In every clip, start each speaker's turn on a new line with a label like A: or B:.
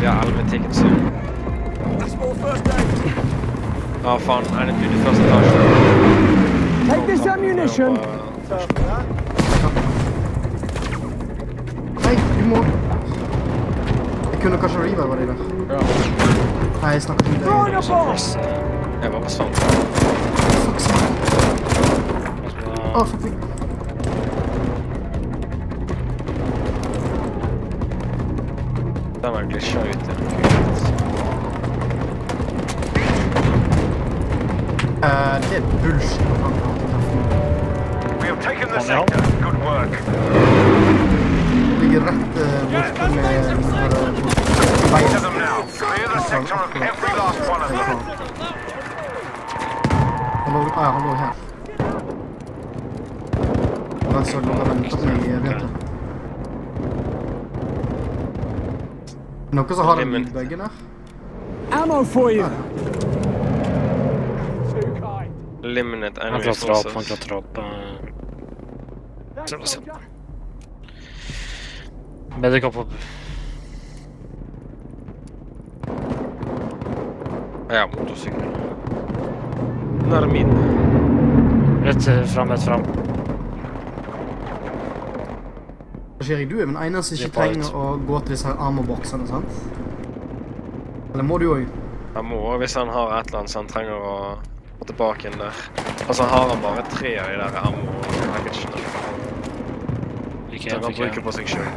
A: Vi har 11 tickets. Ja, faen. Er det ute i første etasje?
B: Take this ammunition.
C: Nei, du må... Jeg kunne kanskje revive deg der.
A: Ja.
C: Nei, jeg snakket med
B: Throw in
C: deg.
B: a bomb.
A: Jeg var på svamp.
C: Fuck, satan. Å, fuck me.
A: Den var glitcha ute.
C: Eh, det er bullshit.
D: We have taken the sector. Good work.
C: Ligger rett eh, borte med eh, veien.
D: Clear the sector of every last one of them.
C: Han lå, ah, ja, han lå her. Han så lå og ventet på meg i evigheter. Noen som har en
A: Limit.
C: veggen her?
B: Ammo for you. Too kind.
A: Limited
E: Han
A: enemy
E: klatrer opp, han
A: forces.
E: klatrer opp. eh,
B: Thanks,
E: Shall we see?
B: soldier.
E: Medic opp opp.
A: Ja, motorsykkel. Den er min.
E: Rett eh, fram, rett fram.
C: Lars Erik, du er den eneste som ikke
E: er
C: trenger å gå til disse armorboksene, sant? Eller må du òg?
A: Han må, hvis han har et eller annet så han trenger å gå tilbake inn der. Altså har han bare tre av de der
E: armor-packagene.
A: Så han kan bruke på seg selv.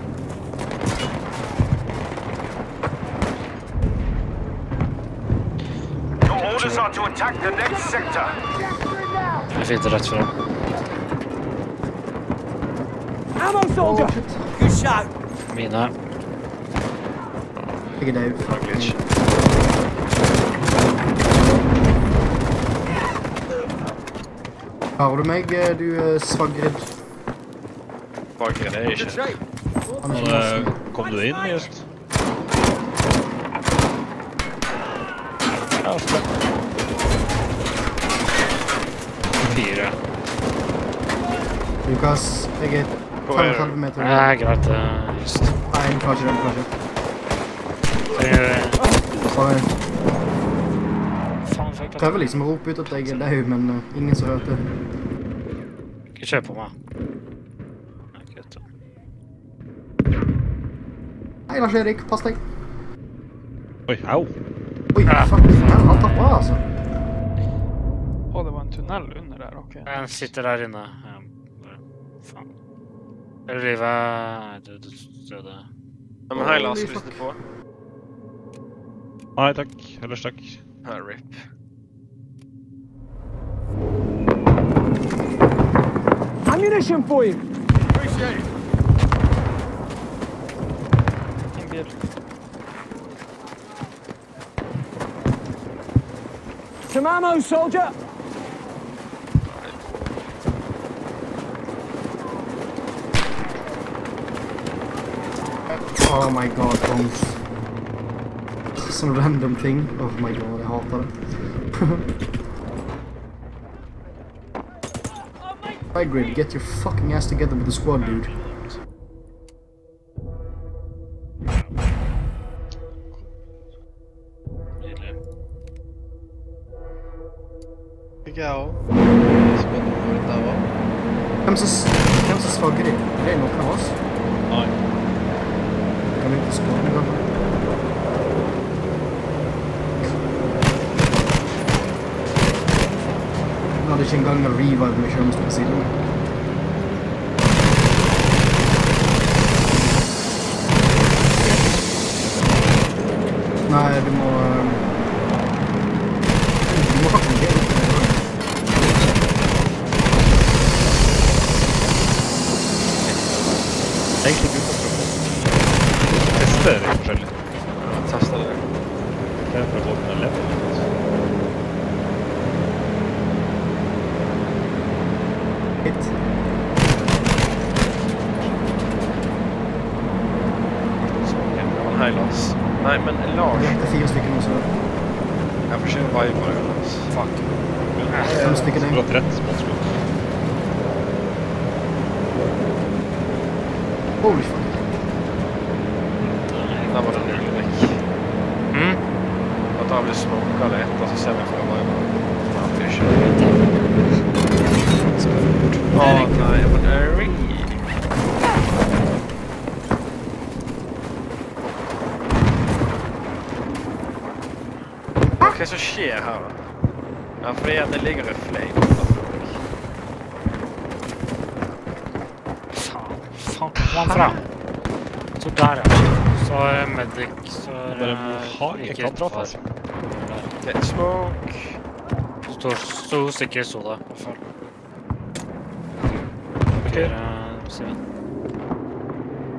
D: Your orders are to attack the next sector.
E: Jeg fikk rett rett frem.
B: Ammo, soldier. Good shot.
E: Mine.
C: Jeg er dau.
A: Han glitch.
C: Har du meg, eh, du eh, svagridd?
A: Bakre det er ikke.
C: Han er ikke
F: Men,
C: massen.
F: eh, Kom du inn just? Ja, så bra.
E: Fire.
C: Lukas, jeg er
A: Hvor er
C: 35 meter.
E: Ja, greit. Just.
C: Nei, jeg klarer ikke det. jeg klarer ikke.
E: Trenger
C: Bare
E: Faen, fikk jeg
C: prøver liksom å rope ut at jeg er dau, men uh, ingen som hørte.
E: Ikke kjør på meg. Nei, greit.
C: Hei, Lars Erik, pass deg.
F: Oi, au.
C: Oi, fuck. Han bra, altså.
G: Å, det var en tunnel under der, ok.
E: Jeg sitter der inne. Faen. Er det livet? Nei, du, du døde.
A: Ja, men hei, Lars.
C: Holy
A: Hvis du
C: fuck.
A: på.
F: Nei takk. Ellers takk.
A: Her, rip.
B: Ammunition for you.
G: En bil.
B: Some ammo, soldier.
C: Oh my god, bombs. Sånn random thing. Oh my god, jeg hater det. Hagrid, get your fucking ass together with the squad, dude.
A: Jeg
C: hadde ikke engang en revive meg selv om jeg stod på siden av meg. Nei, du må... eh, Du må faktisk gjøre det.
F: Egentlig du kan prøve å teste det forskjellig.
A: Testa det.
F: Det er for å gå med level litt.
C: Hit.
A: Ja, men hei, Lars. Nei, men Lars
C: Det er fire stykker nå, så
A: Jeg får ikke vibe på deg, Lars. Fuck.
C: fem stykker ned.
F: Bra rett småskudd.
C: Holy fuck.
A: Der var det null vekk. tar vi smoker litt, og så ser vi. Ja, det Å nei, men Eri. Hva er det som skjer her, da? Ja, fordi det ligger i flame.
E: Faen, faen, kom. Så der, ja. Så er det medic, så er
F: Bare
E: det...
F: har jeg
E: utenfor.
F: fast.
A: Det er smoke.
E: Står så sikkert så da, i hvert fall.
F: Ok.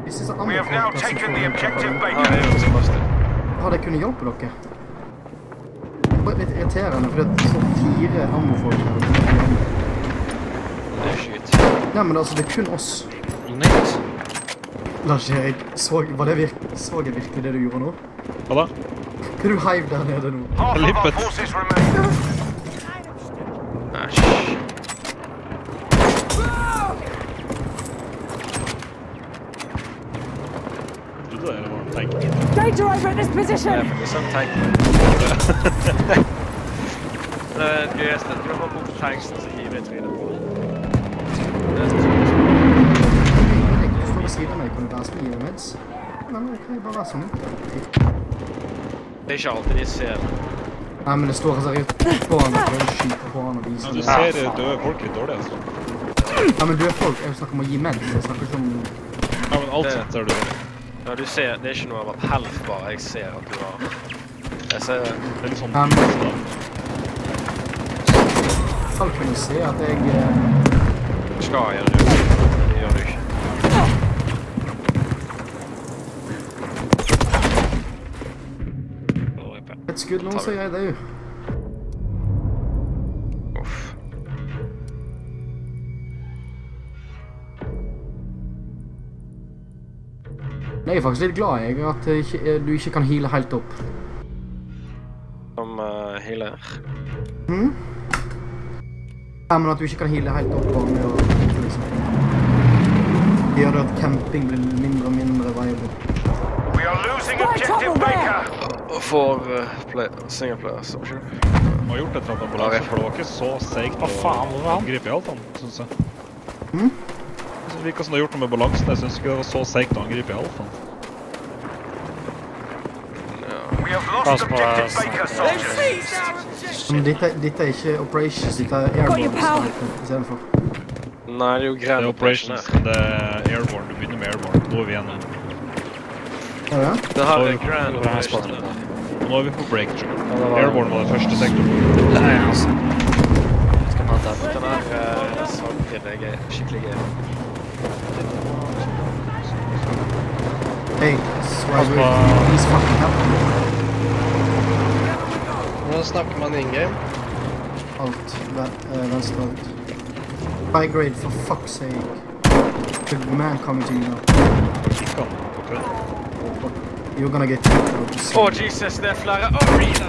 C: This is
D: We have now taken the objective
A: det.
C: Hadde jeg kunnet hjelpe dere? Det bare litt irriterende, for det er så fire ammofolk her.
A: Det er skyt.
C: Nei, men altså, det er kun oss.
E: Noe nytt?
C: Lars Erik, så, var det virk så jeg virkelig det du gjorde nå?
F: Hva da?
C: Hva du heiv der nede nå?
D: Half of our
F: Lippet.
D: forces remain.
A: Æsj.
F: Trodde det var en tank.
B: Danger over at this
A: Det er
B: position!
A: faktisk sånn tank. Det er det gøyeste. Du kommer bort til tanksen, så hiver jeg trynet på. Det er sånn.
C: Jeg kunne stå ved siden av meg, kunne være som gir meds. Men det kan jeg bare være sånn.
A: Det er ikke alltid de ser det.
C: Nei, men det står seriøst foran meg, og skyter på han og
F: Ja,
C: viser
F: du ser eh, døde folk litt dårlig, altså.
C: Nei, men døde folk, jeg snakker om å gi meds, jeg snakker ikke om...
F: Ja, men alt sett ser du dårlig.
A: Ja, du ser, det er ikke noe av at health bare. Jeg ser at du har... Jeg ser...
F: Det er litt sånn...
C: Ja, men kan kunne se at jeg... eh,
A: Skal gjøre det. Det
C: Et skudd nå, sier jeg det jo.
A: Uff.
C: Jeg er faktisk litt glad jeg, at jeg ikke, eh, du ikke kan heale helt opp.
A: Som uh, healer.
C: Hm? Ja, men at du ikke kan heale helt opp bare med å... Liksom. Det gjør det at camping blir mindre og mindre viable.
D: We are losing objective Baker.
A: For uh, play, singleplayers, ikke
F: De har gjort det at ambulansen, for det var ikke så seigt
E: han?
F: angripe i alt, han, synes jeg.
C: Hm?
F: Det virker som de har gjort noe med balansen. Jeg synes ikke det var så seigt å angripe i
D: alt, han.
E: Pass på.
C: Men dette, dette er ikke operations, dette er airborne i.
A: Nei, det er jo
F: Det er operations, men det er airborne. Du begynner med airborne. Nå er vi igjen.
C: Ja, ja.
A: Det her
F: Oi.
A: er grand
E: Hvor er
A: operation.
F: Nå er vi på breakthrough.
E: Ja, det var-
F: Airborne var det første sektoren.
E: Nei, altså. Skal man ta
A: Den her uh, saken jeg er skikkelig gøy.
C: Hey, that's why
E: Pass
C: we're
E: på-
C: these fucking happening.
A: Nå snakker man in game.
C: Alt ve eh, venstre ut. High grade, for fuck's sake. The man coming to you now.
F: Kikk han på kødden.
C: You're gonna get kicked out.
A: Å, Jesus, det er flere. Å, Reed!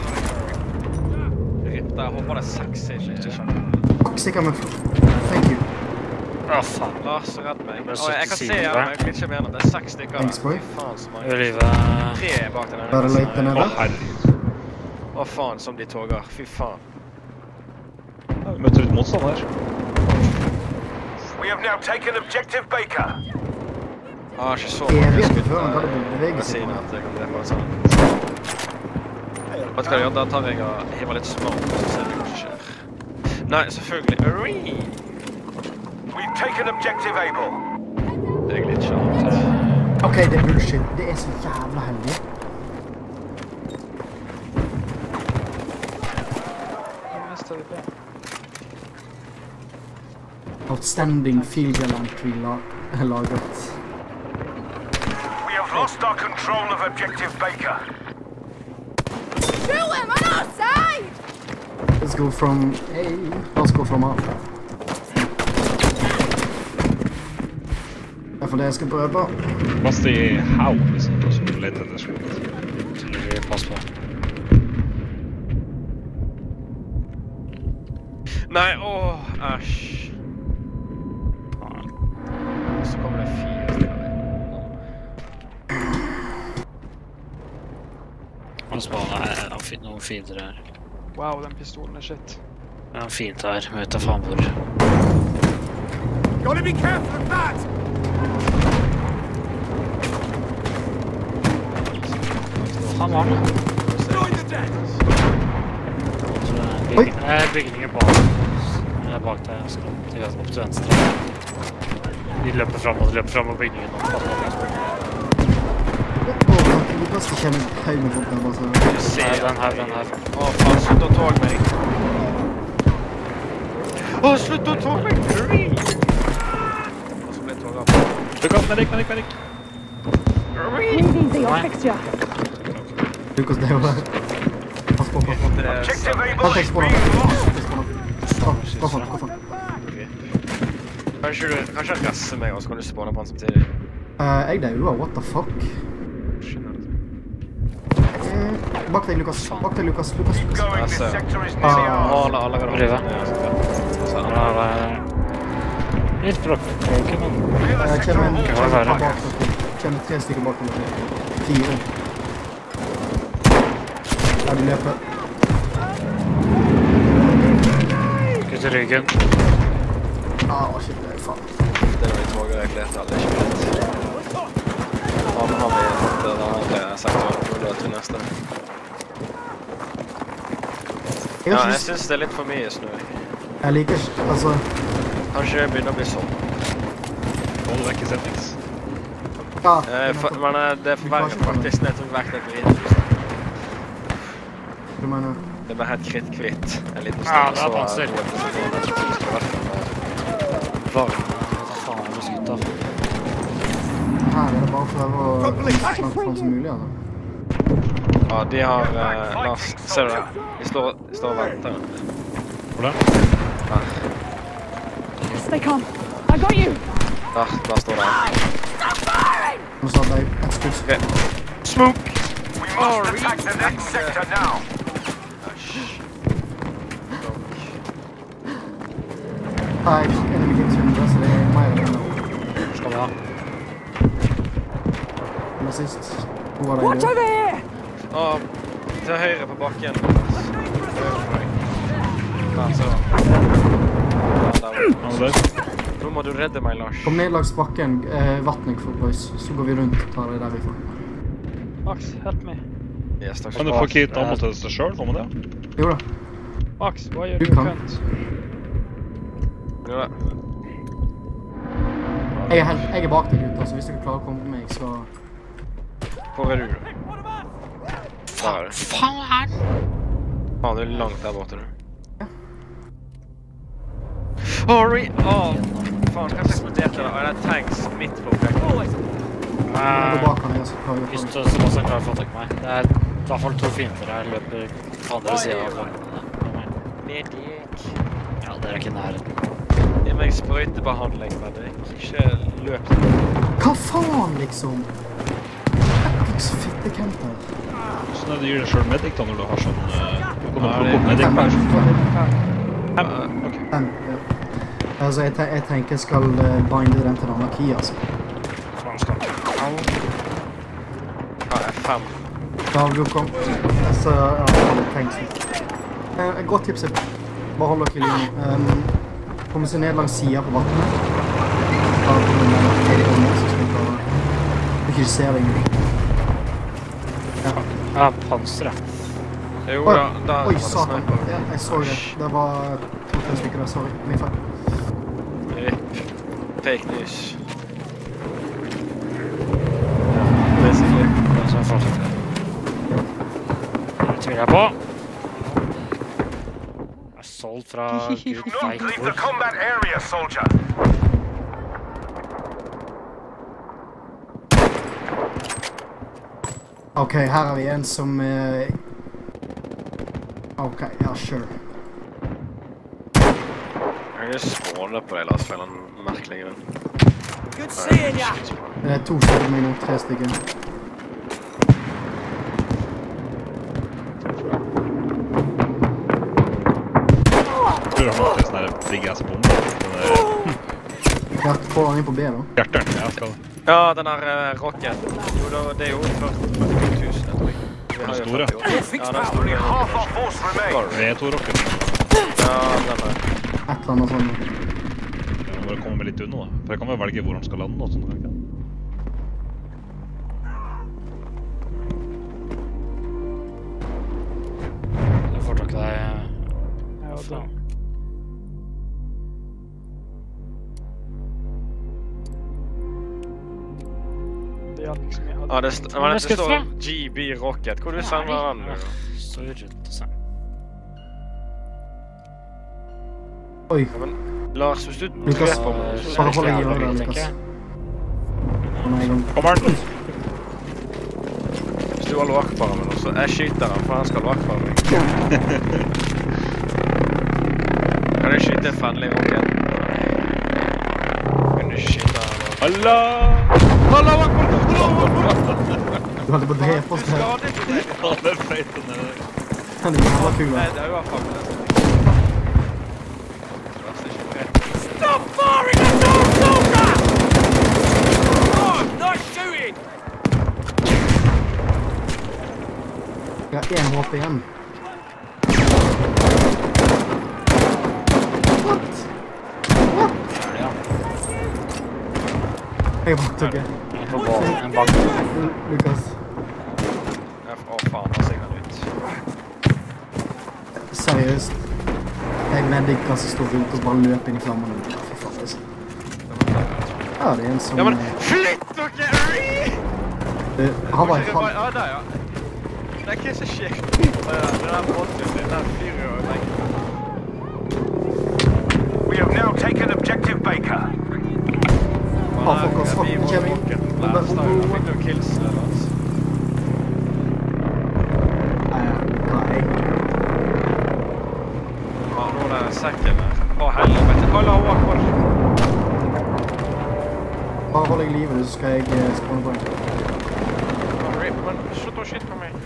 A: Ripp der. Jeg håper det er seks. Ikke, ikke.
C: Fuck, stikker meg Thank you.
E: Å, faen.
A: Lars, redd meg.
E: Det er
A: Å, jeg kan
E: 77,
A: se her,
E: hva?
A: men jeg vil ikke mene det. Det er seks stykker.
C: Thanks, boy.
A: Fy faen, så
E: Jeg
A: mange.
E: lever...
A: Tre bak den ene.
C: Bare leit den
F: Å,
C: nede.
F: herregud.
A: Å, faen, som de toger. Fy faen.
F: Ja, Vi møter litt motstand her.
D: We have now taken objective Baker.
A: Jeg har ikke så mange skudd ved
C: seg.
A: siden at jeg kan drepe en sånn. Vet du hva jeg gjør? Da tar jeg og hiver litt smart, så ser vi hva som skjer. Nei, selvfølgelig. Uri!
D: We've taken objective Able.
A: Det er litt kjent
C: Ok, det er bullshit. Det er så jævla heldig. Outstanding field la laget.
D: We have lost our control of objective Baker.
H: Shoot him on our side!
C: Let's go from A. Let's go from A. Det er for det jeg skal prøve på.
F: Plass i how, liksom. Og så lete etter slutt.
E: Tydeligvis pass på.
A: Nei, åh, æsj.
E: Faen. Noen fi- noen fiender her.
G: Wow, den pistolen er shit.
E: Det er en fint her, men vet da faen hvor.
D: Gotta be careful of that!
E: Faen var den? Det er eh, bygningen bak. Det er bak deg. Til opp til venstre. De løper fram og de løper fram og bygningen. nå.
C: Kjenne en haug med folk der, bare så...
A: Ser
E: den her, den her.
A: Å, faen, slutt å tåle meg. Å, slutt å tåle meg! Hurry! Og så ble toget av.
F: Lukas, medic, medic, medic.
B: Fix you.
C: Lukas, det er jo der. Pass på, pass på.
A: Han er
D: på lost!
C: Gå for gå for.
A: Kanskje du kanskje han rasser meg, og så kan du spåne på han samtidig.
C: Eh, jeg daua, what the fuck?
A: Skjønner du?
C: Eh, bak deg, Lukas. Bak deg, Lukas. Lukas, Lukas. Ah.
A: Alle, alle
E: Rive.
A: Så han
E: det er litt
D: sector
C: kommer en
E: det.
C: Kommer tre stykker bak. Fire. Ja, de løper.
E: Kutt i ryggen.
C: Ah, shit, det er faen.
A: Det var i toget jeg gleder alle ikke vet. Han har vi fått det der andre sektoren, nå løter til neste.
C: Jeg,
A: Ja, jeg synes det er litt for mye snø.
C: jeg liker ikke Altså,
A: Kanskje det begynner å bli sånn.
F: Hold vekk i settings.
C: ja,
A: Eh, for, men eh, det forverrer faktisk jeg tok vekk det dritet.
C: du mener
A: Det ble helt kritthvitt en liten
E: Ja,
A: stund.
E: det er panser.
A: eh, eh, varm.
E: Faen er det med skuta?
C: Her er det bare å prøve å som mulig, altså.
A: Ja, de har eh, Lars, ser du det? De står, de står og venter.
F: Hvor da?
B: they come. I got you.
A: Der, der står det.
C: Nå sa jeg et skudd.
A: Ok. Smoke!
D: We must attack the next sector now!
C: Nei, enemy hits 100, så det er meg eller noe.
E: Hvor skal vi ha?
C: Men sist, var det?
B: Watch over here.
A: Og til høyre på bakken. Nå må du redde meg, Lars.
C: Kom ned langs bakken, eh, for boys, så går vi rundt og tar det der vi får.
G: Max, help me.
A: Yes, takk
F: Kan du få kit ammo til deg sjøl? Får man det?
C: Jo da,
G: Max, hva gjør
C: Du
G: du,
C: kan.
A: Gjør det.
C: jeg er, helt, jeg er bak deg gutter, så hvis dere klarer å komme på meg, så...
A: Hvor er du? da? Der er du.
E: Faen er?
A: Faen, du er langt der borte, du. Hurry! Åh, faen, hva eksploderte det? Er det tanks midt på objektet?
C: Jeg går
E: Eh,
C: bak han, jeg, så klarer jeg å
E: i meg. Det er i hvert fall to fiender her løper på andre siden av kampen.
A: Medic.
E: Ja, dere er ikke i nærheten.
A: Gi meg sprøytebehandling, medic. Ikke løp.
C: Hva faen, liksom? Epics fittekemper.
F: Hvordan er det du deg sjøl medic da når du har sånn uh, Du
A: det-
F: opp medic.
A: Uh.
C: Den, ja. Altså, jeg, te jeg tenker jeg skal eh, binde den til anarki, altså.
E: Faen skal
A: jeg er fem.
C: Da har du kommet. Så, ja, sånn. Eh, Et godt tips er bare hold dere i linje. Um, komme seg ned langs sida på vannet. Bare på den der så skal dere ikke se deg. Ja.
E: Ja, panser, ja.
A: Jo
C: Oi,
A: da, der
C: oi,
A: var det
C: satan. Ja, jeg så det. Det var to-tre stykker der. Sorry. Min feil.
A: Fake news. Basically.
E: Den som fortsetter. Det tviler jeg på. Jeg er solgt fra gud veit hvor.
D: Combat area, soldier!
C: OK, her har vi en som eh, OK, ja, sure.
A: Jeg kan skråle på deg, Lars, for en eller annen merkelig grunn.
B: Good seeing ya.
C: Det er to stykker med nå. Tre stykker.
F: Jeg tror han har en sånn her big ass bombe. Den der
C: Ja, få han inn på B, da.
F: hjerteren. Ja, skal
A: Ja, den her uh, rocket. Jo, da, det er jo 40 000, jeg tror jeg. Vi har jo
F: store.
A: 58. Ja, den
D: our force remains.
F: Vi er to rocker.
A: Ja, den er.
C: Et eller annet.
F: Jeg må bare komme meg litt unna, da. For jeg kan vel velge hvor han skal lande og sånn.
G: Ja, det,
A: st
E: Men
A: det står. GB Rocket. Hvor du sender den?
E: Står rundt og sånn.
C: Oi.
A: Ja, men Lars, hvis du
C: Lukas,
A: dreper meg, så
C: bare hold i
E: jævla
C: øret,
E: mye,
C: Lukas.
E: jeg.
F: Kommer den?
A: Hvis du holder akbar med noe, så jeg skyter han, for han skal akbar meg. Kan du skyte en fanlig rocket? Kan du skyte han? da?
F: Allah!
A: Allah akbar! det? akbar!
C: Du holder på drepe oss.
A: Skadet du meg?
F: Ja, det er feit den der.
C: Er jævla kul.
A: Nei, det er jo faktisk Stop firing at our soldier! Oh, nice shooting!
C: Jeg har én HP igjen. What?
E: What?
C: Jeg bare tok det.
E: En på båten, en bak.
C: Lu- Lukas,
A: Ja, Å, faen, han ser han ut.
C: seriøst. Jeg medikker som står rundt og bare løper inn i flammene. Fy faen, det er. Ja, det er en som...
A: Ja, men flytt dere!
C: Han var i
A: Ikke
C: fall...
A: Ja, der, ja. Det er ikke så skjer. Ja, Den der båten din, den flyr jo i.
D: We have now taken objective Baker.
C: Ja, fuck oss, fuck,
A: Vi rocket blast da, da fikk du kills.
C: Eh, Nei.
A: Ja, nå er det sekken der. Å, helvete. Allah akbar.
C: Bare hold deg i livet, så skal jeg spåne på en.
A: Rip, men slutt å skyte på meg.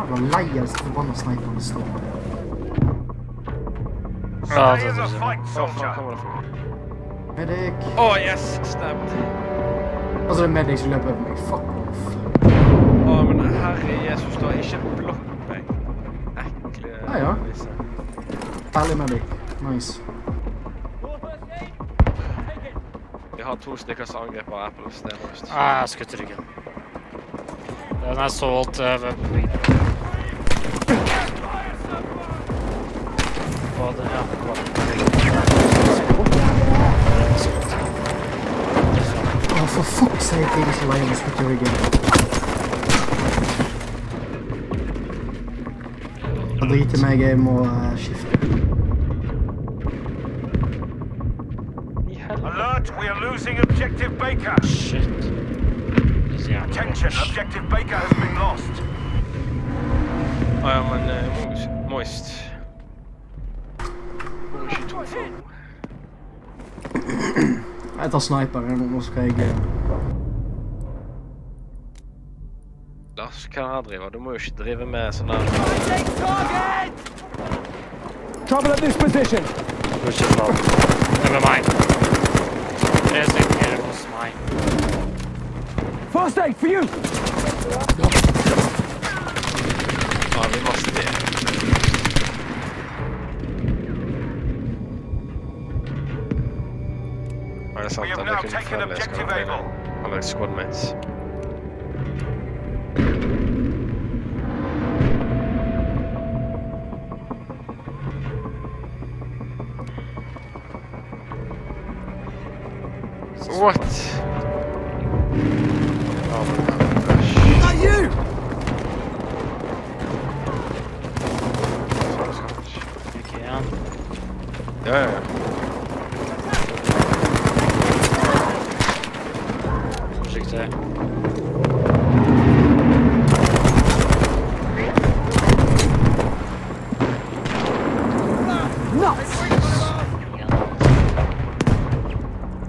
C: Jævla lei av disse forbanna sniperne står.
E: Ja, det er
A: det fra?
C: Medic.
A: Å, yes! Stabbed.
C: Altså, det er medic som løper over meg. Fuck off.
A: Å, men herre Jesus, du har ikke blokket meg. Ekle
C: Ja, ja.
A: vise.
C: Ærlig medic. Nice.
A: Vi har to stykker som angriper Apple Stenhøst.
E: Ah, jeg skutter ikke. Den er solgt uh, ved Hva det ja, hva
C: Å, for fuck's sake, jeg er så lei av å skutte i ryggen. Jeg driter i meg, jeg må Jeg tar sniperen, nå skal jeg... eh,
A: Lars, hva er det her driver? Du må jo ikke drive med sånn der...
B: Trouble at this position.
E: Pusher bra. Never mind. Tre stykker hos meg.
B: First aid for you.
A: Er det sant?
D: We have
A: Eller
D: now
A: kun
D: taken
A: følge
D: objective
A: skal
D: Able.
A: Eller squadmates? What? Oh my gosh.
B: Not you.
E: Ikke Igjen.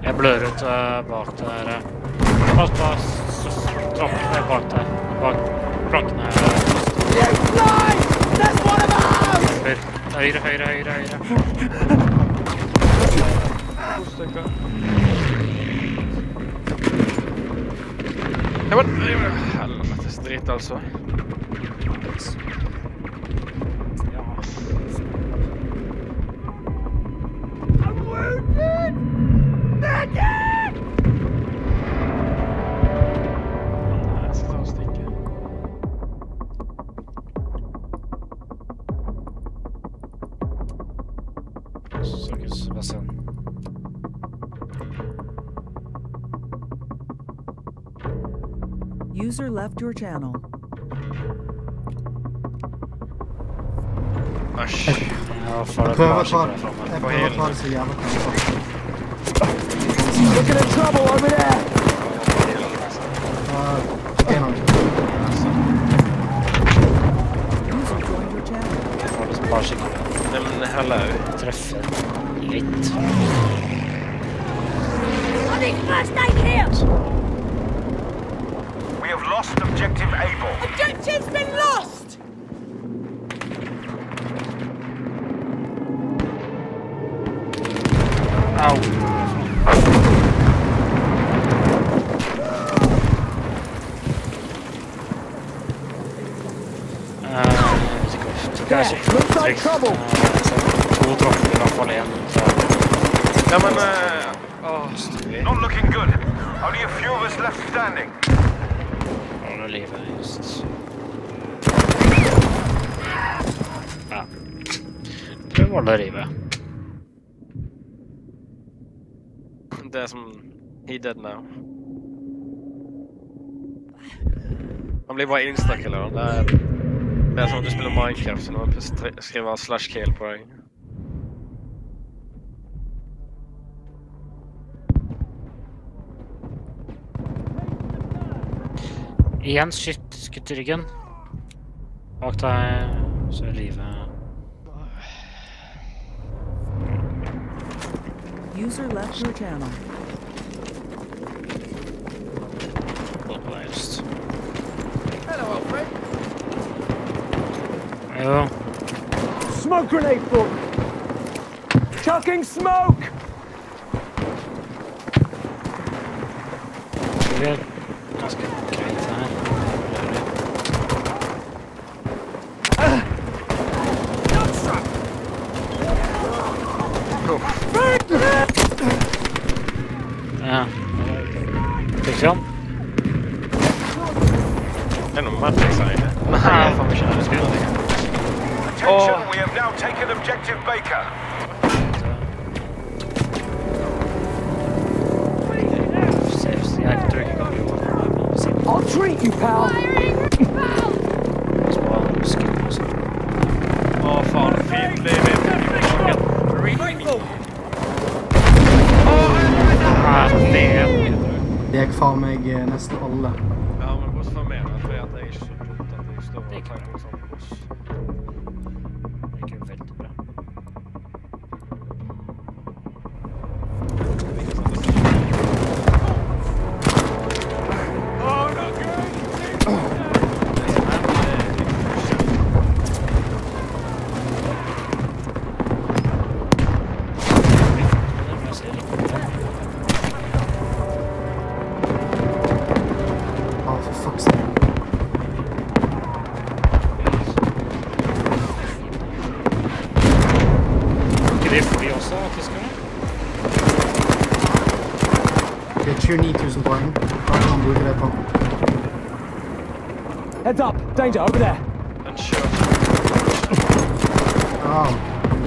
E: Jeg blør ut eh, bak der. her. Pass, pass. Ta trappen er bak deg. Bak plankene. Høyre, høyre, høyre. høyre.
G: To stykker.
A: Ja, men Helvetes dritt, altså.
H: Your channel.
A: Æsj.
E: Var
C: å ta. Jeg prøver å ta det så jævla kanskje.
B: Looking in trouble over there!
E: Skikkelig
A: Nei, men hello.
E: treffer litt.
D: We have lost objective Able.
H: Objective's
A: Dead. Han blir bare instakiller. Det er, det er som om du spiller Minecraft, og pst- skriver slash kill på deg.
E: Igjen skutt, skutt i ryggen. Bak deg så er livet
H: User left your channel.
E: Jo,
B: Smoke grenade book! Chucking smoke!
A: Dumt at jeg står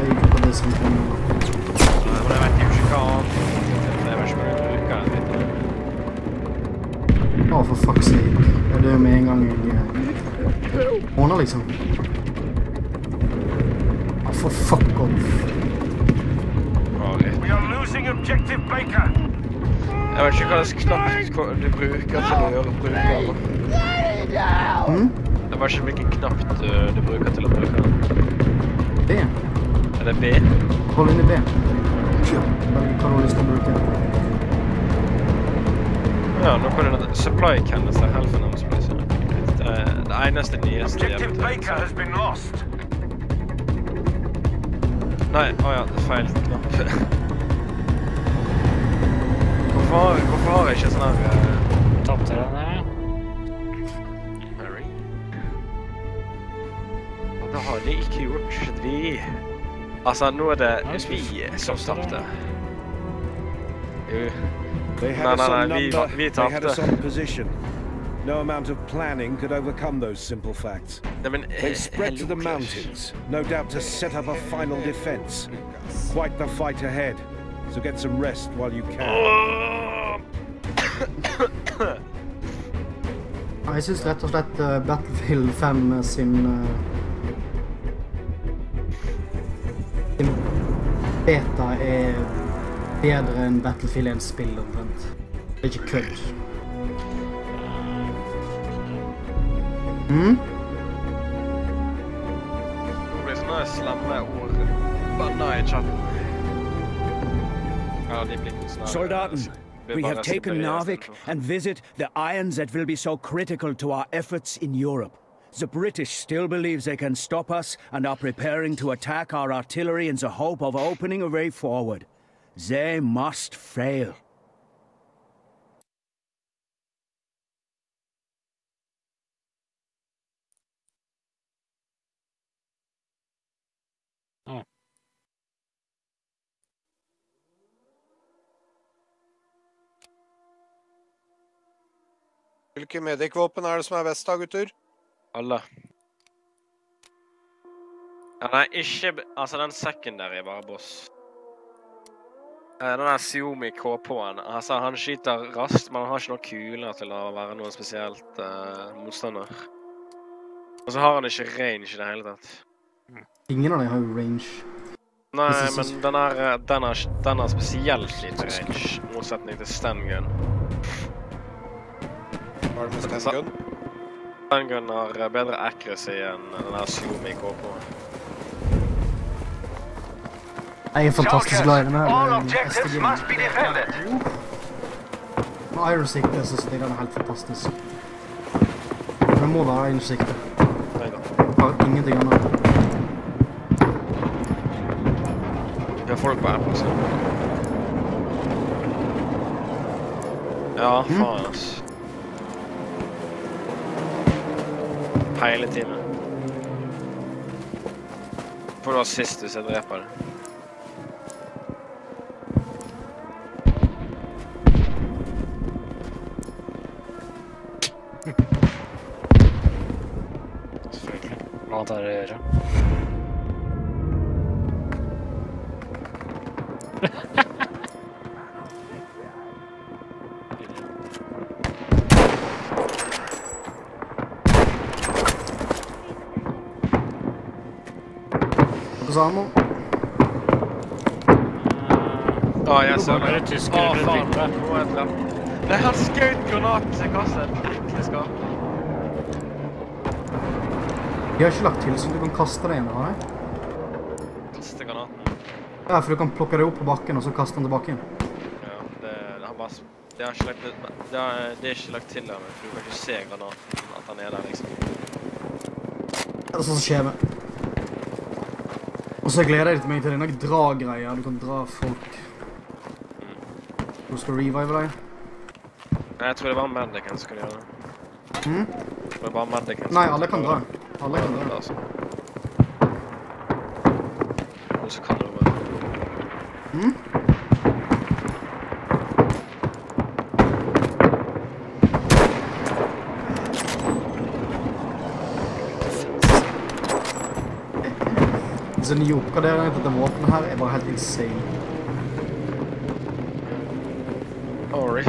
C: er ikke på det som kommer.
A: Nei, men jeg vet jo ikke hva annet. Jeg vet ikke hva jeg bruker den litt.
C: Å, for fuck's sake. Jeg dør med en gang jeg eh, ordner, liksom. Ja, for fuck off.
A: Harry.
D: We are losing objective Baker.
A: Jeg vet ikke hva slags knapp du bruker til å gjøre bruk av den.
C: Hm?
A: Jeg vet ikke hvilken knapp du, du bruker til å bruke den.
C: B.
A: Er det B?
C: Hold inne B. Velg hva du har lyst til å bruke.
A: Ja, nå kommer det supply canister er helt arms place. Det, det eneste nyeste
D: Objective
A: hjelpetøyet.
D: Baker has been lost.
A: Nei, å ja, det er feil knapp. hvorfor, har- hvorfor har jeg ikke sånn her uh,
E: Tapte den her.
A: Mary? Og det har de ikke gjort, vi. Altså, nå er det
E: Nei,
A: vi som tapte. Jo.
I: They
A: No,
I: had us
A: no,
I: on
A: no, we-
I: number,
A: we
I: they had us
A: tapped.
I: on position. No amount of planning could overcome those simple facts.
A: Nei, men eh,
I: They've spread to the mountains, no doubt to set up a final defense. Quite the fight ahead, so get some rest while you can.
C: Ja, Jeg syns rett og slett eh, Battlefield 5 sin eh, Sin beta er bedre enn Battlefield 1-spill, omtrent. Det er ikke kødd. Mm?
A: Det blir sånne slemme ord banna i chatten. Ja, de blir
J: Soldaten, we have taken Narvik and visit the irons that will be so critical to our efforts in Europe. The British still believe they can stop us and are preparing to attack our artillery in the hope of opening a way forward. They must fail.
K: Hvilke medic-våpen er det som er best da, gutter?
A: Alle. Ja, nei, ikke Altså, den secondary er bare boss. Eh, Den der Xiaomi K-på-en altså, Han skyter raskt, men han har ikke noen kuler til å være noen spesielt uh, motstander. Og så har han ikke range i det hele tatt.
C: Ingen av dem har jo range.
A: Nei, men den er, eh, den har, den er spesielt lite range, i motsetning til Stengun.
K: Stengun
A: har eh, bedre accuracy enn den der Xiaomi K-på-en.
C: Jeg er fantastisk glad i den her. Eh, STG-en.
D: must be defended.
C: Med Iron Sikte så jeg den helt fantastisk. Det må være Iron Sikte.
A: Nei da.
C: Har ingenting annet.
A: Vi har folk på app også. Ja, faen, ass. Hele tiden. For det var sist hvis jeg dreper det.
E: Selvfølgelig. Hva annet er det å gjøre?
C: Sa ammo?
A: Å, jeg ser det. Å,
E: blir
A: faen. Nå er drept. Nei, han skjøt granaten jeg kastet. Ekle skap.
C: De har ikke lagt til så du kan kaste deg inn, har de?
A: Kaste granaten.
C: Ja, for du kan plukke deg opp på bakken, og så kaste den tilbake inn.
A: Ja, det, det har bare... Det har ikke lagt, det, det, det er ikke lagt til der, men for du kan ikke se granaten, at han er der, liksom.
C: Det er sånn som skjer med. Og så gleder jeg meg til denne dra-greia. Du kan dra folk. Du skal revive deg.
A: Nei, jeg tror det var Maddecken som skulle gjøre det.
C: Mm?
A: Tror det var Maddecken som
C: Nei, alle kan dra. Alle kan dra.
A: Altså. Og så kan du bare...
C: Mm? Så nye oppgraderinger til dette våpenet her er bare helt insane.
A: Ori.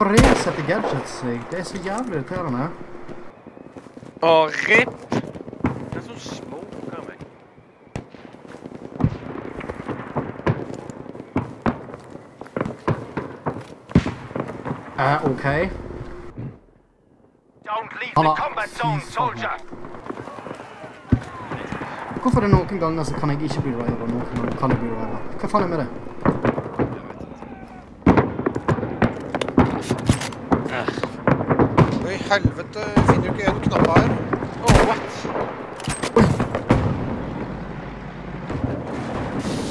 C: Resette gadgets seg. Det er så jævlig irriterende.
A: Å, RIP! Det er så smoker meg.
C: Eh, OK.
D: Don't leave
C: Han
D: the
C: har...
D: combat
C: Fy
D: zone,
C: faen.
D: soldier.
C: Hvorfor er det noen ganger så kan jeg ikke bli og noen ganger kan jeg bli reviva? Hva faen er med det?
K: Oi, helvete. Finner du ikke en knapp her?
A: Oh, what?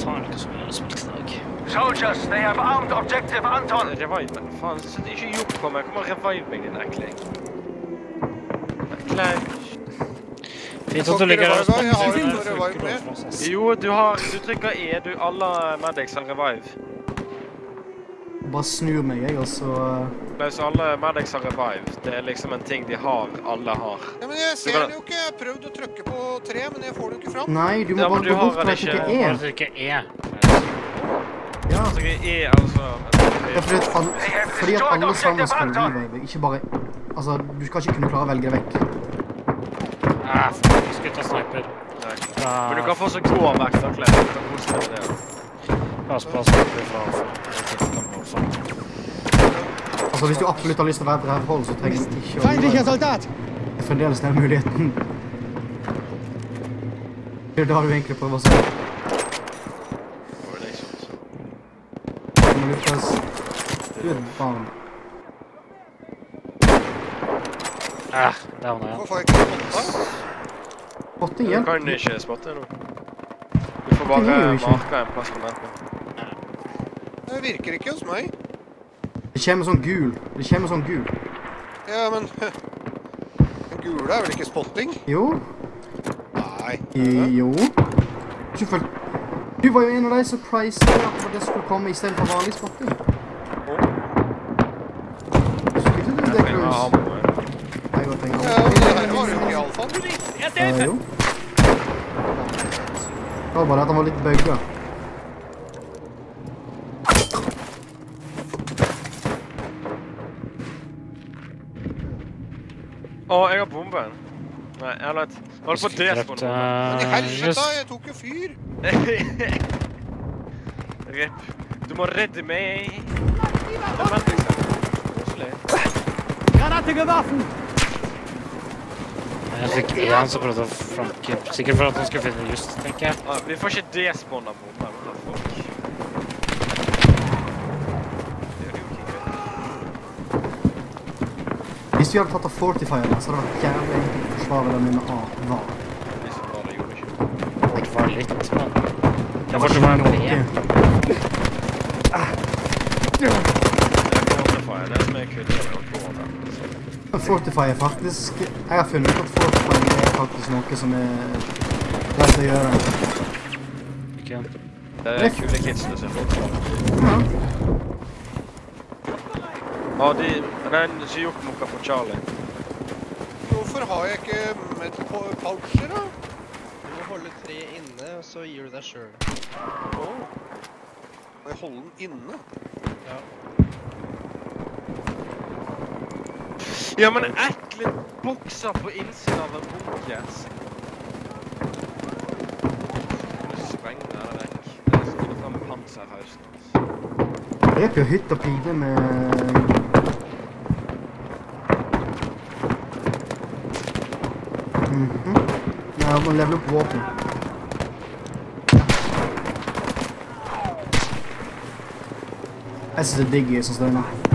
E: Faen, hva som er smilknag.
D: Soldiers, they have armed objective Anton.
A: Revive. Faen, så det er ikke gjort på meg. Kom og revive meg, din ekling. Ekling.
E: Fint at du ligger der og
K: revive med.
A: Jo, du har Du trykker E, du. Alle medics har revive.
C: Bare snur meg, jeg, og så uh,
A: Nei, så alle medics har revive. Det er liksom en ting de har, alle har.
K: Ja, men jeg ser den jo ikke. Jeg har prøvd å trykke på tre, men jeg får den ikke fram.
C: Nei, du må
A: Ja,
C: bare gå bort og trykke
A: ikke-
C: E.
E: Bare trykke E.
C: Ja.
A: Trykker E, altså
C: Ja, fordi at, alle, fordi at alle sammen skal revive, ikke bare Altså, du skal ikke kunne klare å velge det vekk.
E: Ah, faen, jeg skulle ta sniper.
A: Nei. Men du kan få så grå vekk av klær. Du kan kose deg det.
E: Pass på sniper fra
C: Altså, hvis du absolutt har lyst til å være et rævhold, så trenger du ikke å revive.
B: soldat!
C: Det fremdeles den muligheten. Det er da du egentlig prøver å si.
A: Oh, det er ikke sant.
C: Men Lukas, du barn.
E: Ah, der var jeg.
K: Hvorfor får jeg ikke spotta?
C: igjen?
A: Du kan ikke spotte nå. Du får bare marka en plass på mappen.
K: Det virker ikke hos meg.
C: Det kommer sånn gul. Det kommer sånn gul.
K: Ja, men Den gule er vel ikke spotting?
C: Jo.
K: Nei.
C: Jo. Ikke følg... Du var jo en av de som priset at det skulle komme i stedet for vanlig spotting. Husker du det,
A: Jeg har
C: Cruz?
A: ammo, jeg.
C: Jeg har tenkt.
K: Ja, men det her var jo ikke i alfaen.
C: Eh, jo. Det var bare at han var litt bugga.
A: Å, jeg har bomben. Nei, jeg har lagt Holdt på å despawn.
K: Men i
E: Eh,
K: helvete,
E: just-
K: jeg tok jo fyr.
A: Rip. Du må redde meg. Det er
B: Granattige Waffen!
E: Jeg fikk en som prøvde å flanke. Sikkert for at han skulle finne just, tenker jeg.
A: Vi får ikke despawna mot greit.
C: Hvis vi hadde tatt av fortifierne, så hadde det vært jævlig enkelt å forsvare den med A var.
A: Vi som bare gjorde ikke.
E: Det var litt, men... Som en
C: noe.
A: Det er Fortify, det som er kult. er å gå der.
C: Men Fortify er faktisk Jeg har funnet ut at Fortify er faktisk noe som er greit å gjøre.
E: Ikke?
A: Det er kule kidsene får det.
C: Ja.
A: Ja, de... Nei, ikke gjort noe for Charlie.
K: Hvorfor har jeg ikke med på poucher, da?
L: Du må holde tre inne, og så gir du deg sjøl.
K: Åh? Må jeg holde den inne?
L: Ja.
A: Ja, men ekle bokser på innsiden av en bunkers. Du sprenger det vekk. Det er sånn fram panserhausen.
C: Dreper jo hytt og pine med Mhm. Ja, må levele opp våpen. Jeg synes det er digg i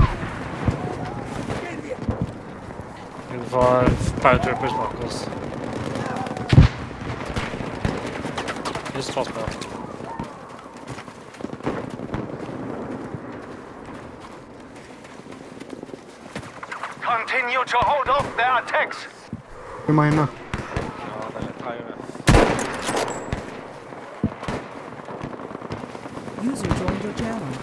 C: sånn som det er nå.
E: Det var Powertroopers bak oss. Just pass på.
D: Continue to hold off their attacks.
C: Du mener?
A: Ja, det er litt høyere.
H: User joined your channel.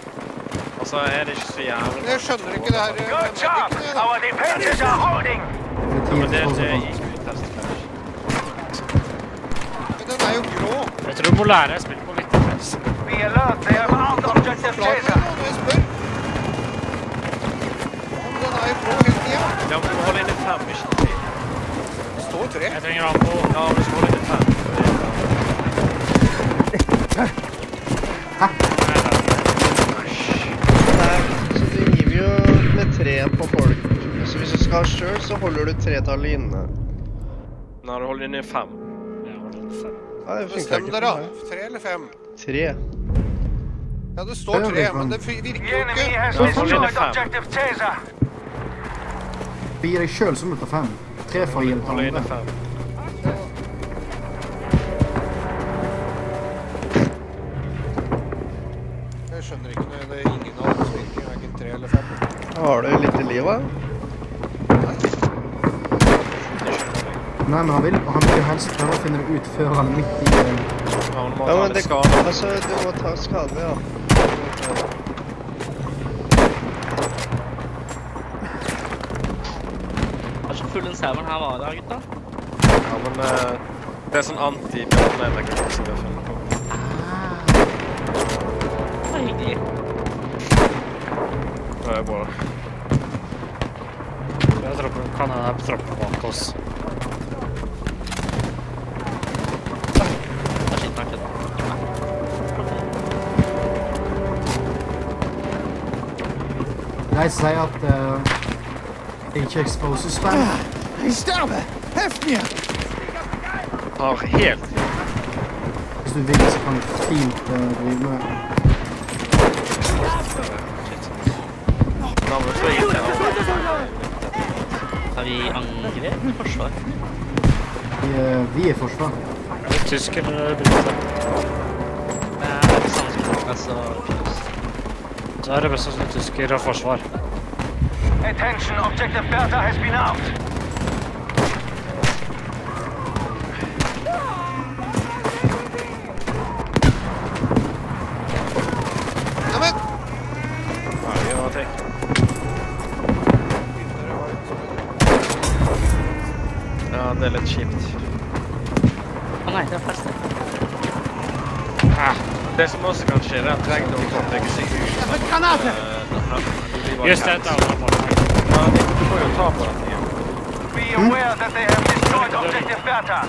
A: Og er det ikke så jævlig.
K: Jeg skjønner ikke det her eh,
D: Good job.
K: medikken, jeg, da.
D: Our defenses are holding.
C: Det er
A: Ja, men det,
C: jeg
A: det
C: ut
A: er
C: sånt.
A: ikke
K: Men den er jo grå.
E: Jeg tror du må lære deg spill på litt. press.
K: Men den er jo grå hele tida.
A: Ja, men du må holde inne fem, ikke tre.
K: Det står tre.
E: Jeg trenger ammo.
A: Ja, du skal holde inne fem. Hæ?
L: Nei, så du gir jo med tre på folk. Skal sjøl, så holder du tretallet inne.
A: Nei, du holder inne fem.
E: Jeg holder den fem.
L: Nei, det
K: Bestem dere, da. Tre eller fem?
L: Tre.
K: Ja, det står tre, men det virker jo ikke.
D: Hold inne fem.
C: Du gir deg sjøl som ut av fem. Tre for å gi det
A: inne
C: andre.
A: fem.
K: Jeg skjønner ikke noe. Det er ingen av oss som virker. verken tre eller fem.
L: Har du litt i livet?
C: Nei, men han vil, han vil jo helst prøve å finne det ut før han er midt i den.
A: Ja, men må
L: Ja,
A: ta
L: det
A: skade.
L: Altså, du må ta skade, ja.
M: Hva så full den serveren her var da, gutta?
A: Ja, men eh, det er sånn anti-bjørnemekanikk som vi har funnet på.
M: Det var hyggelig.
A: Det er bra.
E: Jeg dropper, kan hende jeg dropper bak oss.
C: De sier at uh, det ikke exposes spam.
B: Ich sterbe! Helft mir!
A: Har helt
C: Hvis du vil, så kan du fint uh, drive med
A: navnet tror jeg ikke har.
M: Har vi angrep eller forsvar?
C: vi, uh, vi er forsvar.
E: Er det tysk eller brite?
M: Det er det samme som altså Fuse.
E: Så er det best å si tysker og forsvar.
D: Attention, objective Bertha has been armed.
K: Neimen!
A: Ferdig å tenke. Ja, det er litt kjipt.
M: Å nei, det er fast det.
A: Det som også kan skje, er at Ragnar kan legge seg ut.
B: Granate!
E: Just det, da.
A: Ja, de får jo ta på den igjen.
D: Be aware that they have destroyed objective Bertha.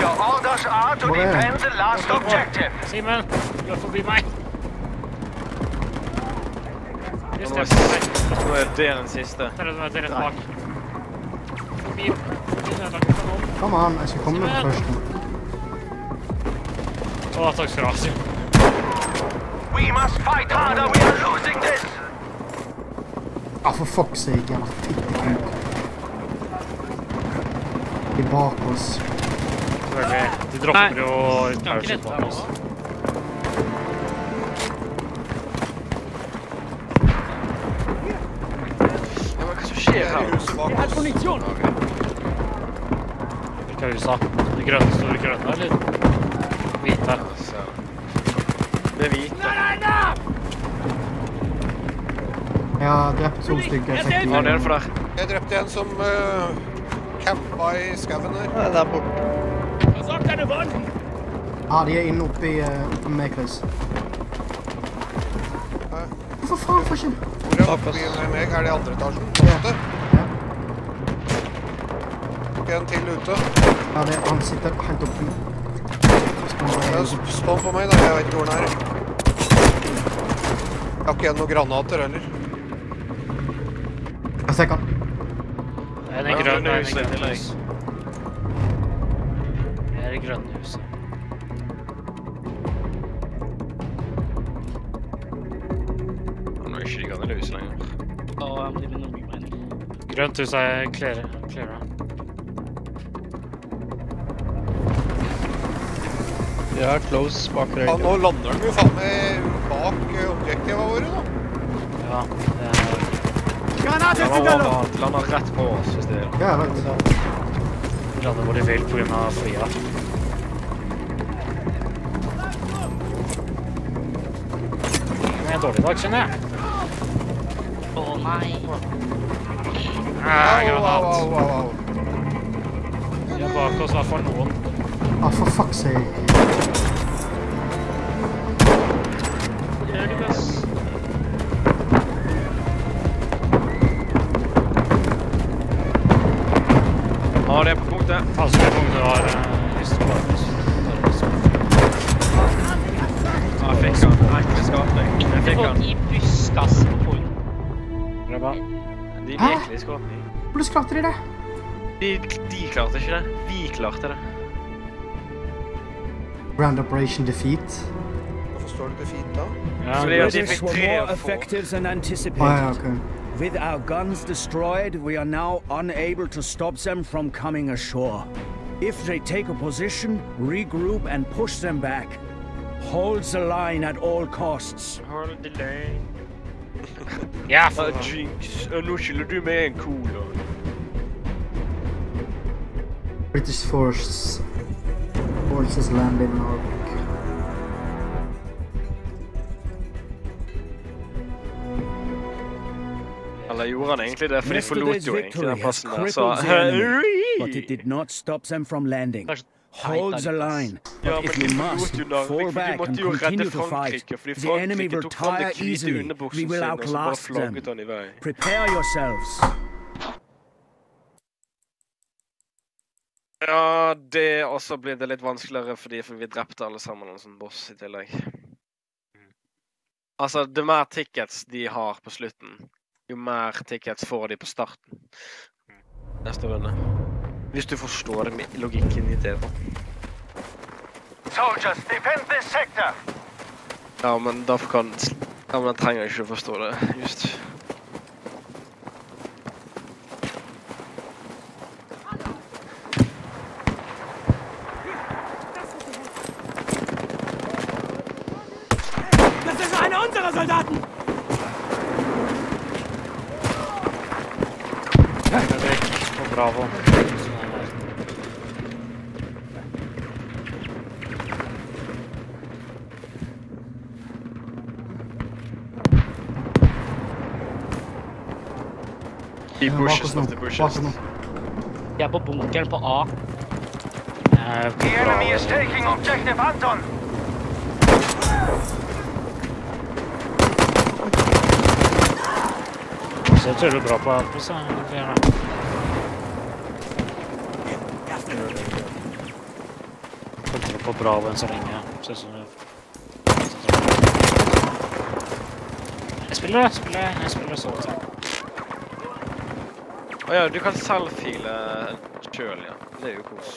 D: Your orders are to
C: Hvor er det?
D: defend the last objective.
E: Simen, du er forbi meg. Just
A: Nå
E: det,
A: er,
E: forbi meg.
A: nå er det den siste.
E: Der er det rett bak. Forbi. Forbi nederlaget for noen.
C: Kom an, jeg skal komme på først.
E: Å, takk skal du ha. Simen.
D: We must fight harder. We are losing this.
C: Ja, for fuck's sake, jævla fittekuk. De er bak oss.
E: Selvfølgelig. De dropper jo
M: Skal ikke
E: parachute bak oss.
M: nå.
A: er men hva som skjer
K: Det er
A: her?
E: Hvilke hus da? De grønne, store grønne, eller? Hvite.
A: her. Det er hvite.
C: Jeg har drept to stykker. Jeg fikk
A: for der?
K: Jeg drepte en som uh, campa i skauen her.
L: Nei, det er borte.
C: Ja, de er inne oppe i uh, oppe med Chris. Hvorfor faen får ikke
K: Hvor er oppi med meg? Er det i andre etasjen?
C: Ja.
K: Ute?
C: Ja.
K: En til ute.
C: Ja, det, han sitter helt oppe.
K: Ja, på meg, da. Jeg vet ikke hvor den er. Jeg har ikke igjen noen granater heller.
C: Jeg ser han.
E: En
A: Ja,
E: grønn,
A: grønne huset tillegg.
E: er i grønne huset.
A: Nå er ikke de grønne huset lenger.
M: Jeg må drive noen byberegning.
E: Grønt hus er clear. clear.
L: Vi er close bak
K: Ja, nå lander de jo faen meg bak eh, objektiva våre, da.
E: Ja, er...
B: Der Luft!
A: lander, lander rett på oss hvis det gjør.
C: Ja, jeg vet.
E: Lander hvor de vil på grunn av flyet. Det er en dårlig dag, skjønner jeg.
M: Å nei.
E: Ah,
K: Au, au,
E: granat.
K: au, au, au.
E: De er bak oss, i hvert fall noen.
C: Ah, for fuck's sake.
A: Er på.
E: Altså, det kommer til å.
A: Ja, jeg fikk han. Ekle skapning. Jeg fikk han.
M: I buskas på point.
A: De virkelig skapning.
C: Hvordan klarte de det?
A: De, de klarte ikke det. Vi klarte det.
C: Grand Operation Defeat.
K: Hvorfor står det defeat da?
E: Ja,
A: Fordi de fikk tre og få.
C: ja, ok.
J: With our guns destroyed, we are now unable to stop them from coming ashore. If they take a position, regroup and push them back. Hold the line at all costs.
A: Hold the line.
E: Ja, for
A: Ah, Jinx. Ah, Nå skylder du meg en cola.
C: British force forces land in
A: Eller gjorde han egentlig det? For de forlot jo egentlig den plassen der. Så
J: but it did not stop them from landing. Holds a line.
A: Ja,
J: But if you must, fall back and continue to fight. The enemy will tire easily. We will outlast them. Prepare yourselves.
A: Ja, det også blir det litt vanskeligere fordi for vi drepte alle sammen en sånn boss i tillegg. Altså, det er mer tickets de har på slutten, jo mer tickets får de på starten. Neste runde. Hvis du forstår logikken i det.
D: Soldiers, defend this sector.
A: Ja, men da kan Ja, men jeg trenger ikke å forstå det, just.
B: Das ist einer unserer Soldaten!
E: Og Bravo.
A: I
C: Bak
A: bushes
C: oss nå.
A: of the bushes.
C: Bak oss nå.
M: Jeg er på bunkeren på A.
E: Eh,
D: The enemy is
E: Bravo.
D: taking objective Anton.
E: Så jeg tror du er bra på Apples, ja. Gjerne. Kontroll på Bravo enn så lenge. Ser ut som det Jeg spiller, jeg spiller, jeg spiller så til.
A: Å ja, du kan selvfile sjøl, ja. Det er jo kos.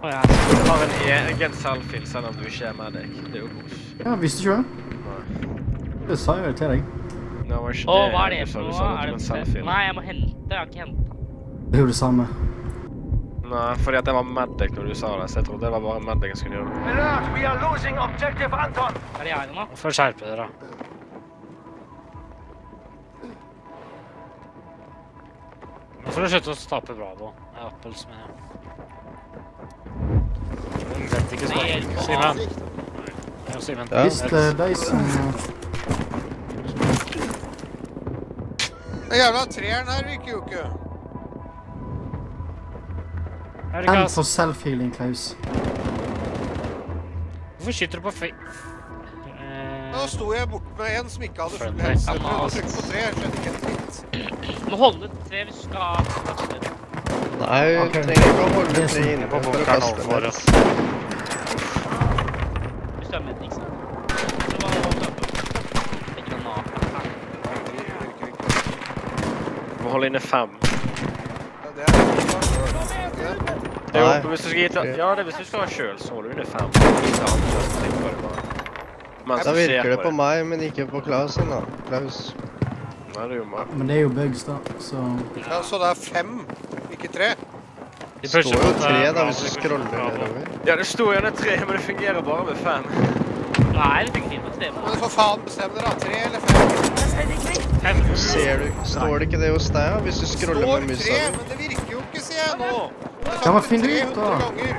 M: Å ja.
A: Du har en egen selvfil selv om du ikke er med deg. Det er jo kos.
C: Ja, visste ikke det? Det sa jeg jo til deg.
A: Åh, var ikke
M: Å, hva er det for noe?
A: det
M: Er
A: en
M: det
A: selvfil.
M: Nei, jeg må hente. Jeg har ikke hentet.
C: Det er jo det samme.
A: Nei, fordi at jeg var med deg når du sa det, så jeg trodde det var bare med deg jeg skulle gjøre det.
D: Alert, we are losing objective Anton.
M: Er det jeg nå?
E: Får skjerpe dere. Nå får du slutte å tape Bravo. Det er Apples. Jeg vet ikke
M: sånn.
E: Simen. Ja, Simen.
L: Ja.
C: Hvis det er de som
K: Den jævla treeren her virker jo ikke.
E: Er det
C: End
E: ikke
C: for self-healing, Klaus.
E: Hvorfor skyter du på fe...
K: Nå sto jeg bort med en som ikke hadde full
E: Friendly.
K: helse. Jeg prøvde å trykke på tre, jeg skjønte ikke en dritt.
M: Du må holde tre hvis du skal kaste.
L: Nei, vi
C: Ok.
L: trenger ikke å holde
C: Det er
L: tre
C: sånn.
L: inne
E: På
L: for å
E: bunkeren
L: kaste
E: overfor
L: med.
E: oss.
M: Hvis du er med, ikke sant? Så bare hold deg oppe. Ikke den A.
A: Du må holde inne fem.
K: Ja, det er det.
A: Jo,
L: Nei.
A: men hvis du skal gi til Ja, det er hvis du skal ha sjøl, så holder du inne fem.
L: Da virker det på meg, men ikke på Klausen, da. Klaus.
A: Nei, det er jo meg.
C: Men det er jo bugs, da, så
K: Ja, så det er fem, ikke tre.
L: Det står jo tre, da, hvis du scroller nedover.
A: Ja, det står gjerne tre, men det fungerer bare med fem.
M: Nei, det fungerer med tre.
K: Men for faen, bestem dere, da. Tre eller fem?
L: Ser du, står det ikke det hos deg, da, hvis du scroller
K: Står
L: med musa
K: tre,
L: di?
K: men det virker jo ikke, sier jeg nå. Jeg har
C: Ja, men
K: sagt
C: finn
K: det
C: det ut, da.
K: 300 ganger.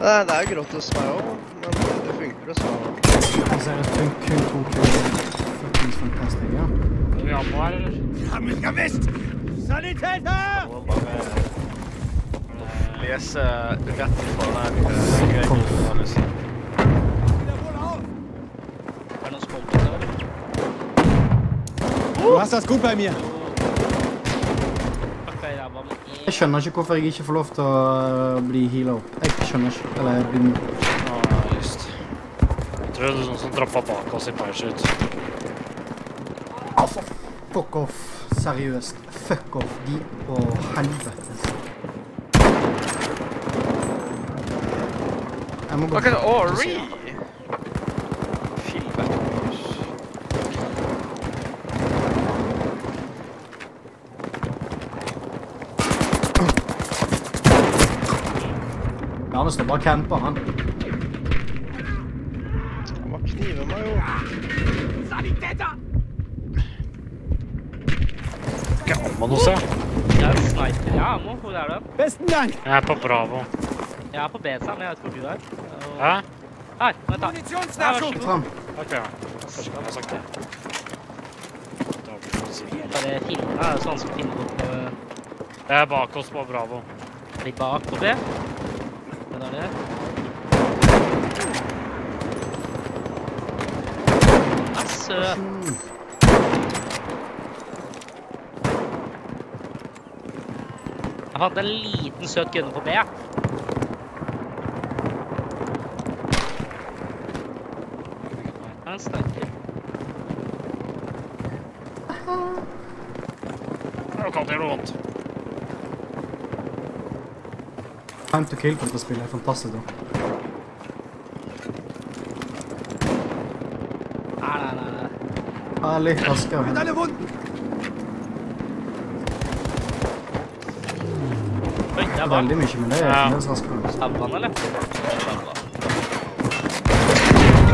L: Nei, det er grått hos meg òg, men det funker hos meg òg.
C: Jeg ser at kun, kun to kuler. Fuckings fantastisk, ja.
E: Er vi ammo her, eller?
A: Du må bare lese rett fra den eh, greia hans.
M: Er det noen som kommer til det?
B: Du hast das gut bei mir.
M: Jeg med
C: skjønner ikke hvorfor jeg ikke får lov til å øh, bli heala opp. Jeg skjønner ikke. Eller bli
E: Ah, just. Jeg tror det er noen som droppa bak oss i parachute.
C: Altså, fuck off. Seriøst. Fuck off. De Å, helvetes. Jeg må gå
A: Åh, kan
C: Står bare camper, han.
L: Han bare kniver meg jo.
E: Gammel også.
M: Jeg er sniper. Ja, ammo. Hvor er du?
B: Besten gang!
E: Jeg er på Bravo.
M: Jeg er på men jeg vet hvor du er.
E: Hæ?
M: Her, da. Ja, vær så god.
E: Ok, ja. Han ha sagt det. Det.
M: Bare finne. Det er så vanskelig å finne bort på
E: Jeg er bak oss på Bravo.
M: De bak på B. Det. Ja. Jeg fant en liten søt gunne på B. Ja, En sniper.
E: Nå kan det gjøre vondt.
C: Time to kill på dette spillet er fantastisk. da.
M: Nei, nei, nei. nei.
C: Ja, litt
B: Det er
M: vondt! det er.
C: Veldig mye, men det er
E: ikke
C: fremdeles raskere.
M: Stabba han, eller?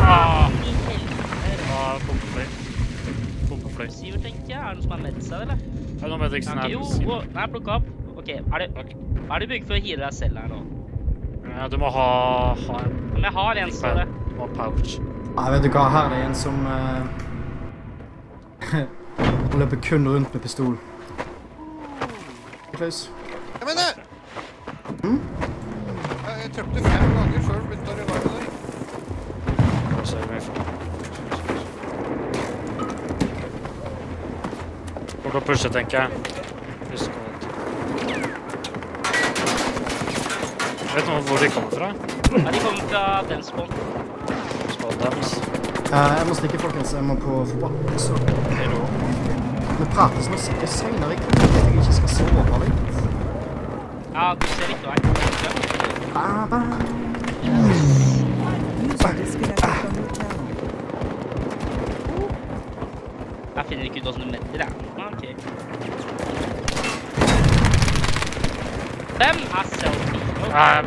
E: Ah!
M: I helvete.
E: Ja, pumpefly. Pumpefly.
M: Sivert, tenker jeg. Er det noen som har med seg, eller?
E: Er det noe med
M: Ok, jo, nei, plukk opp. Ok, er det, er det du bruker for å heale deg selv her nå?
E: Ja, du må ha, ha en
M: Men jeg har en, står det.
E: og pouch.
C: Nei, vet du hva, her er det en som uh, løper kun rundt med pistol. Klaus?
K: Jeg mener!
C: Hm?
K: Jeg, jeg trøpte fem ganger før du begynte å revive der.
E: Hvorfor og pushe, tenker jeg. Vet du hvor de kommer fra?
M: Ja, de kommer fra den spawn.
C: Eh, jeg må stikke, folkens. Jeg må på fotball. Så Vi prates nå sikkert senere. Jeg vet jeg ikke skal sove litt.
M: Ja, du ser ikke vei.
H: Disconnected from.
M: Jeg finner ikke ut hvordan du metter, jeg. Ah, Ok. Fem er
E: Nei,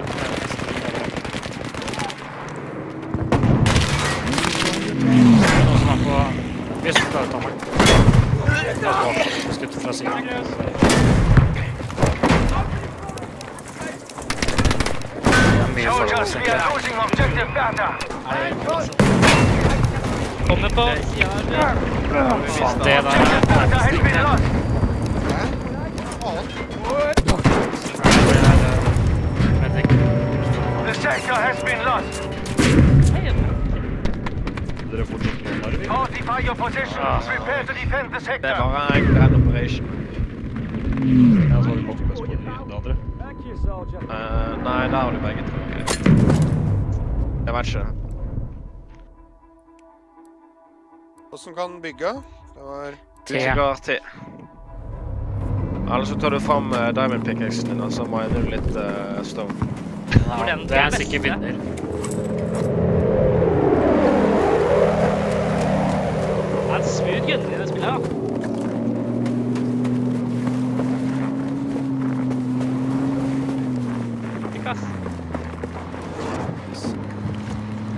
E: Noen som er på Vi skal klare å ta meg. Ta tilbake. Skutt fra siden. Er.
M: Kommer på sida her.
E: Faen, det der
F: Dere er fortsatt noen der,
D: Fortify your positions. Prepare to defend the
A: Det
D: sector.
A: er bare en grand operation.
F: Ja, så har du bakmest på det det andre.
A: Eh, nei, der har de begge to. Jeg vet ikke.
K: Hvordan kan bygge? Det var
A: Du skal til. Eller så tar du fram uh, diamond pickaxen din, og så miner du litt uh, stone.
M: Den-
E: Det er en sikker
M: beste.
E: vinner.
M: Det er en smooth gunner i det spillet, da. Lukas,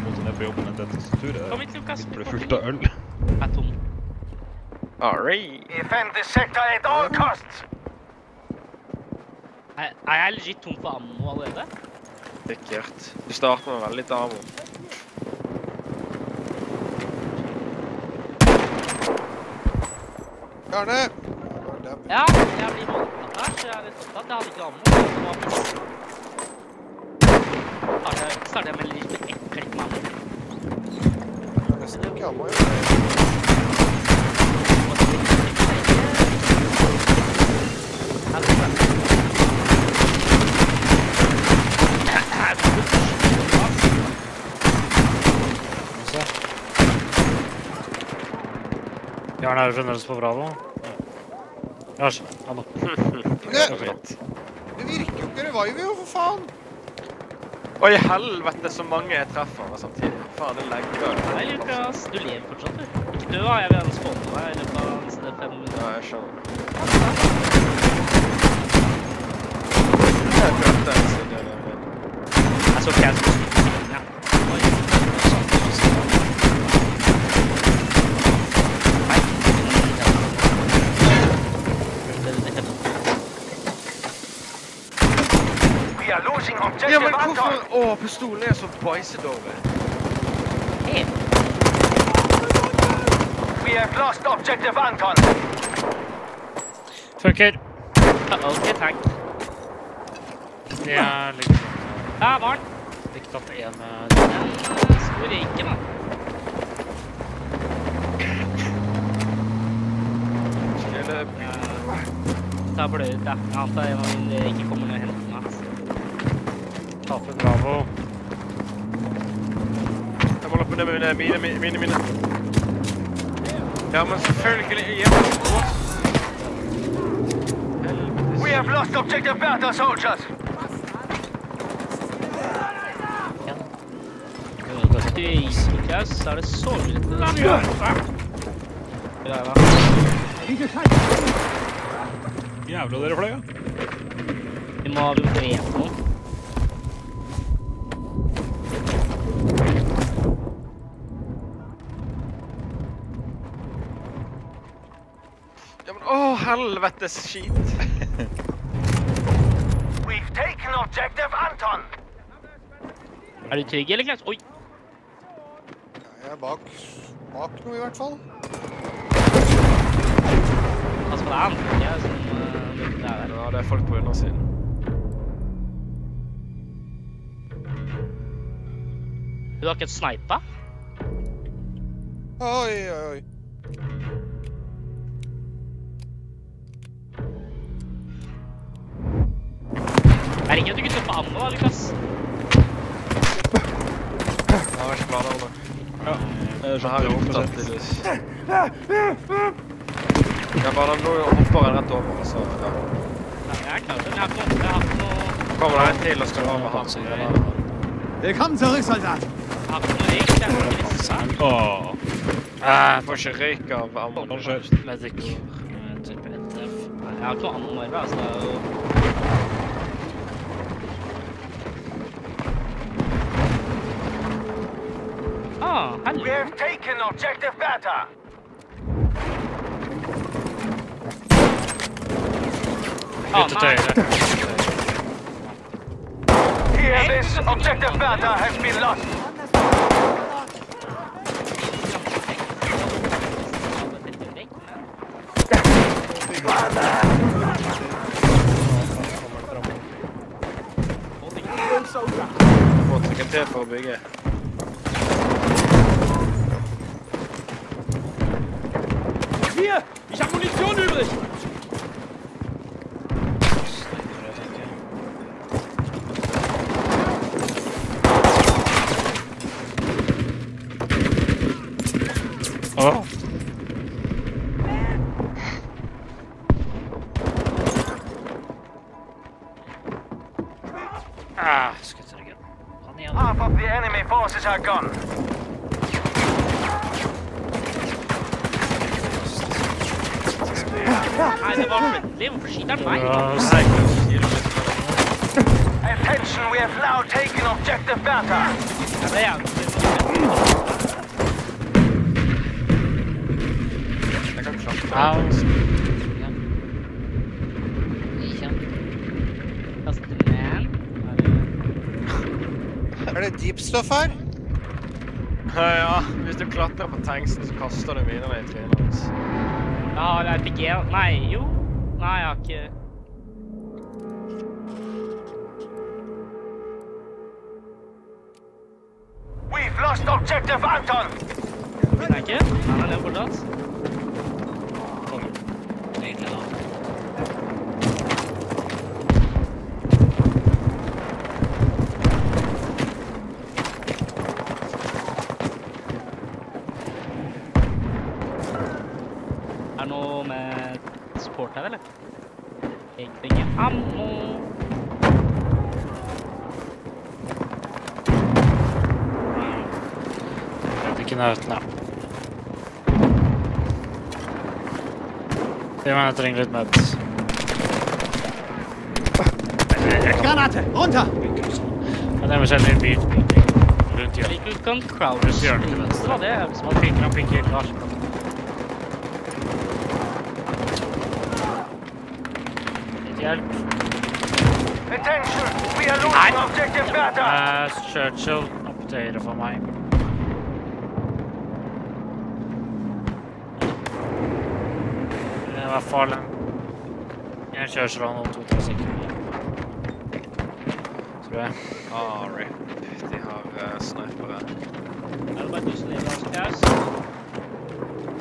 F: Måtte ned på jobben etter en tastatur.
M: kom hit, Lukas.
F: Ble fullt av øl.
M: Jeg er tom.
A: Alright.
D: Defend the sector at all costs.
M: Er, er jeg legit tom for ammo allerede?
A: Sikkert. Du starter med veldig litt ammo.
K: Bjarne!
M: Ja, jeg blir voldtatt her, så jeg er litt opptatt. Jeg hadde ikke ammo. Starter jeg- med litt ett klikk med ammo.
K: Nesten ikke ammo, ja.
E: Bjørn er fremdeles på Bravo. Ja, han
K: Det, det virker jo ikke revive, jo, for faen!
A: Oi, helvete, så mange jeg treffer meg samtidig. Faen, det legger
M: Nei, Lukas, du lever fortsatt, du. Ikke dø, da. Jeg vil gjerne spåne deg i løpet av neste fem minutter.
A: Ja, jeg skjønner. Jeg prøvde jeg var med.
M: Jeg så ikke jeg Ja,
A: men hvorfor Å, pistolen er så bæsjedårlig.
D: over. have lost objective Anton.
E: Funker.
M: OK, takk.
E: Det er litt tatt en eh,
M: Den skulle ikke, mann.
A: Skal jeg Det
M: Ta blø ut, da. Jeg antar en av mine ikke kommer ned og henter meg. Altså.
E: en Bravo.
A: Jeg må løpe ned med mine, mine, mine, mine. Ja, men selvfølgelig igjen.
D: We have lost objective Bertha soldiers.
M: Du er i Lukas, så det så litt Ja, da.
F: Jævla dere fløy, ja.
M: Vi må ha drept noen.
A: Helvetes skit.
D: We've taken objective Anton.
M: Er du trygg, eller, Klaus? Oi!
K: Jeg er bak, bak noe, i hvert fall.
M: Pass på deg, han. Jeg er sånn, uh, er der.
A: Ja, det er folk på undersiden.
M: Du har ikke et snipa?
K: Oi, oi, oi.
M: Er at du kunne kjøper ammo, da, Lukas?
A: Jeg har ikke planer om det. Ja, så her er opptatt til det. Ja, bare nå hopper han rett over, så ja.
M: Ja, jeg er klar. Jeg har ikke noe... Jeg har ikke noe...
A: kommer det en til og skal ha med han.
B: til zurück, Soldat!
M: Jeg har ikke noe røyk. Jeg får ikke lyst.
F: Åh.
A: Jeg får ikke røyk av ammo.
E: Medic. Type 1F.
M: Jeg har ikke noe ammo mer, altså. Det er jo... Ah,
D: We
M: helvete.
D: have taken objective Bertha.
M: Ah,
E: Bytte til høyre.
D: Hear this, objective Bertha has been lost.
A: Må trykke T for å
M: skyter han meg?
E: Ja,
A: Nei, Klaus, gi det litt.
D: Attention, we have now taken objective Bertha.
M: Ja, det er jævlig.
A: Jeg kan klatre.
E: Au.
M: Kaster man.
K: Er det deep stuff her?
A: Ja, hvis du klatrer på tanksen, så kaster du minene i trynet hans.
M: Ja, har jeg RPG? Nei, jo. Nei, jeg har ikke...
D: We've lost objective Anton.
M: Jeg ikke? Han er nede fortsatt. noe med support her, eller? Jeg trenger ammo.
E: Jeg vet ikke nøytene. Det mener jeg trenger litt med.
J: Granate! Runter!
E: Men det må kjenne en bit pinking rundt
M: Vi
E: hjørnet.
M: kan crouch.
E: Rundt hjørnet til venstre.
M: Det var det. jeg-
E: Han pinker, han pinker. Klar. Litt hjelp.
D: Nei! We are losing objective Bertha!
E: Churchill opp til høyre for meg. Det var i hvert fall en Churchill og noen to-tre sekunder. Tror jeg.
A: Ah, rip. De har uh, snipere.
M: Er det bare du som lever av Klaus?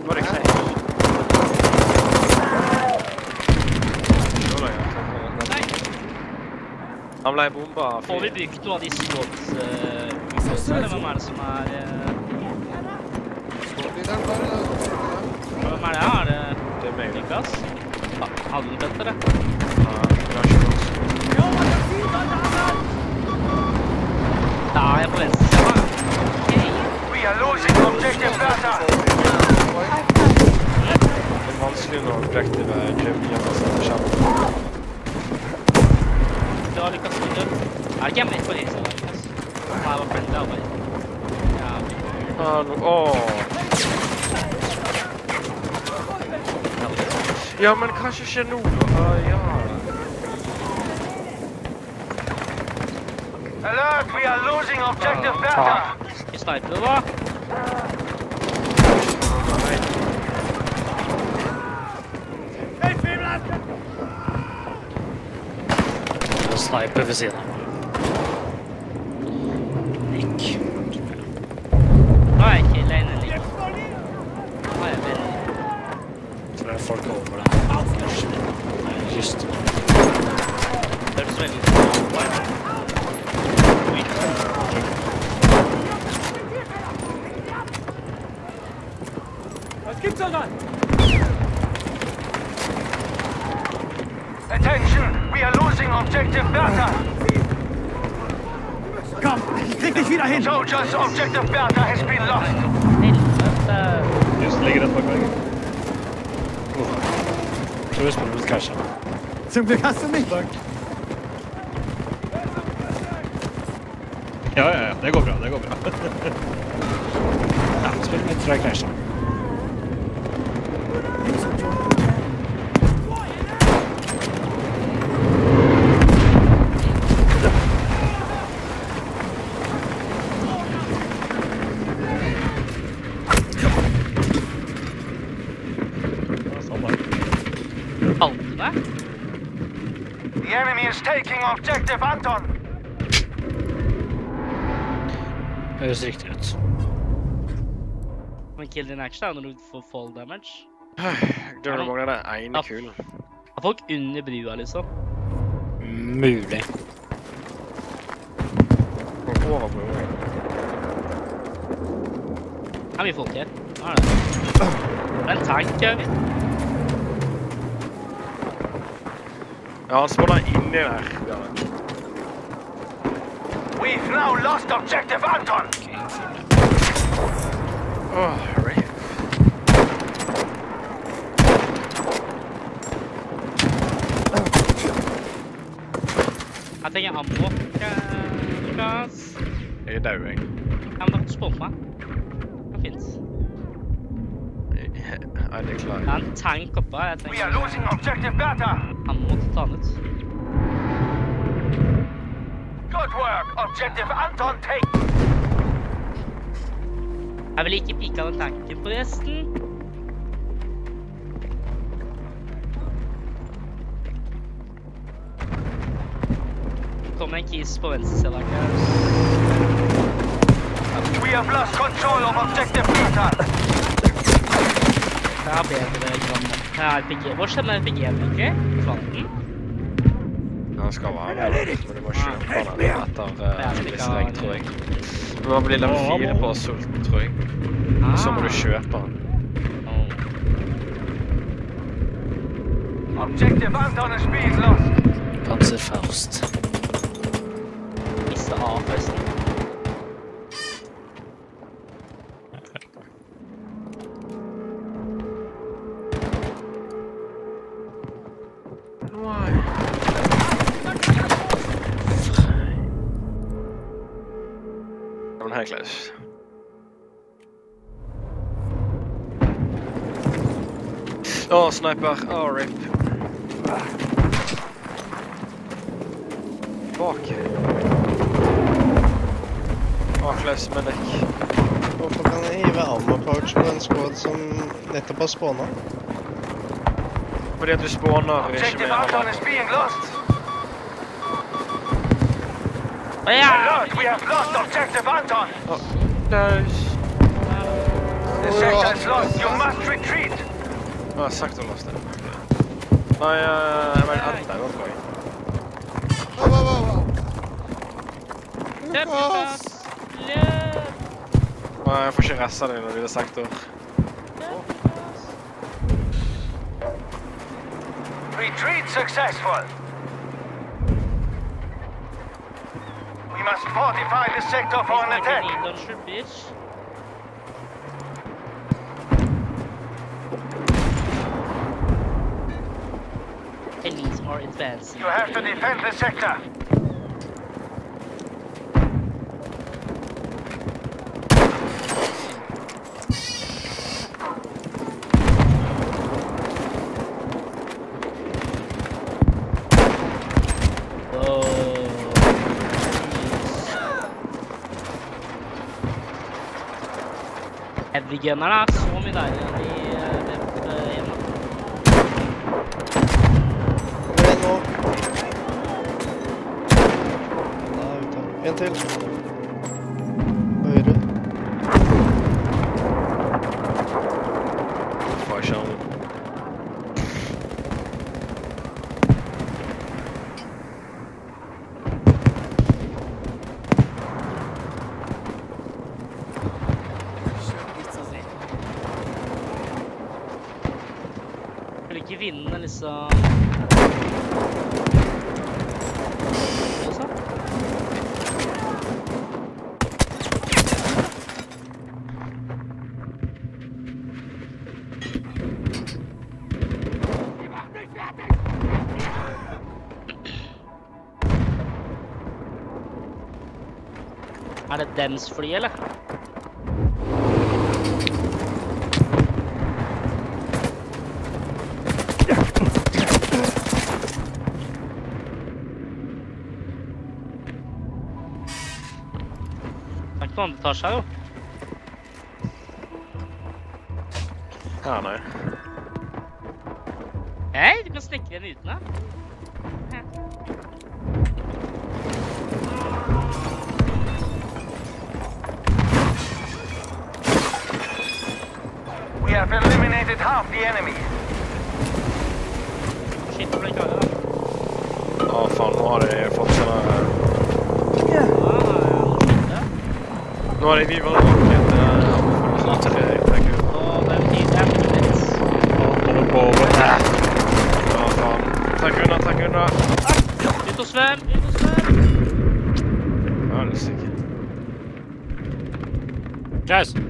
A: Var det ikke
M: Nei.
A: Han ble bomba
M: Får vi bygd noe av de squads-utstyrsene, eller hvem er det som er... eh. Hvem er det? Er det
A: Det er meg.
M: Niklas? Hadde du
A: noe.
M: Da er jeg på venstre siden.
D: We are losing objective data.
A: Det er vanskelig når objektivet er gjemmer gjennom på skjermen.
M: Du har lykkes med det. Er det ikke jeg med på reisen, da, Lukas? Nei, jeg var friendly arbeid. Ja,
A: Ah, no. Åh. Ja, men hva som skjer nå, da? Ah, ja.
D: Alert! We are losing objective Bertha!
M: vi sniper jo da.
E: Og sniper ved siden av meg. Nick.
M: Nå er jeg ikke alene lenger. Nå er jeg veldig...
E: Tror det er folk over det. Nei, just det.
M: Det høres veldig ut.
B: Was gibt's denn da?
D: Attention! We are losing objective Bertha!
J: Komm, ich krieg dich wieder hin!
D: Soldiers, objective Bertha has been lost!
M: Helvete.
F: Just ligger rett bak veggen.
E: Tror vi spiller mot krasjen.
J: Zum Glück hast du mich!
F: Ja, ja, ja. Det går bra. Det går bra.
E: Ja, spiller mot tror jeg krasjen.
F: Sånn da.
M: Falt du deg?
D: The enemy is taking objective Anton!
E: Høres riktig ut.
M: Men kill din action er når du får fall damage.
A: Det mangler det ene kulen.
M: Er folk under brua, liksom?
E: Mulig.
A: Over broen.
M: Det er mye folk her. Hva er det? Det er en tank, Jørgen.
A: Ja, han spådde inni der. Bjarne.
D: We've now lost objective Anton!
A: Åh, rip.
M: Jeg trenger ammo. Eh, Lukas.
A: Jeg er død, jeg.
M: Ja, men da kan du spå på meg. Det finnes.
A: Nei, det er
M: Det
A: klart.
M: er en tank oppe her. Jeg
D: We are
M: trenger
D: losing objective Bertha!
M: Ammo til ta den ut.
D: Good work! Objective Anton take!
M: Jeg vil ikke pike den tanken på resten. Kommer en kis på venstre.
D: We have lost control of objective Bertha!
M: Det er bedre grann. RPG. Hvor skjedde RPG-en egentlig? Fant den?
A: Han skal være der, men du må kjøpe den etter uh, viss regn, tror jeg. Du må bli level 4 på sulten, tror jeg. Og Så må du kjøpe den.
D: Objective Anton is being lost.
E: Panzerfaust.
M: Miste A, forresten.
A: Sniper. Å, rip. Bak. Å, Klaus, medic.
L: Hvorfor kan jeg hive ammo pouch på en squad som nettopp har spåna?
A: Fordi at du spawner ikke
D: lost.
M: Å ja!
D: Alert, we have lost Objective Anton.
A: Oh, Klaus.
D: The sector is lost. You must retreat.
A: Å, sektorlast det. Nei, eh, jeg mener enter, da tror jeg.
M: Løp, Lukas! Løp!
A: Nei, jeg får ikke ressa deg når det er sektor.
D: Retreat successful. We must fortify the sector for an attack.
M: Launcher, bitch. Enemies are advancing.
D: You have to defend the sector.
M: Heavygunnerne er så mye deiligere enn de eh, det eh, hjemme.
L: Kom igjen nå. Da er vi ute. En til. Høyre.
A: Får ikke han.
M: Vil ikke vinne liksom dems fly, eller? Det er ikke noe annet etasje her, jo.
A: Faen, nå har jeg fått sånne Nå har de vi bare rokket uh, tre, tenker jeg.
M: Og det er det er minutes.
F: Kommer på over.
A: Ja, faen. Takk unna, takk unna.
M: Ut og svøm, ut og svøm!
A: Helsike.
E: Klaus!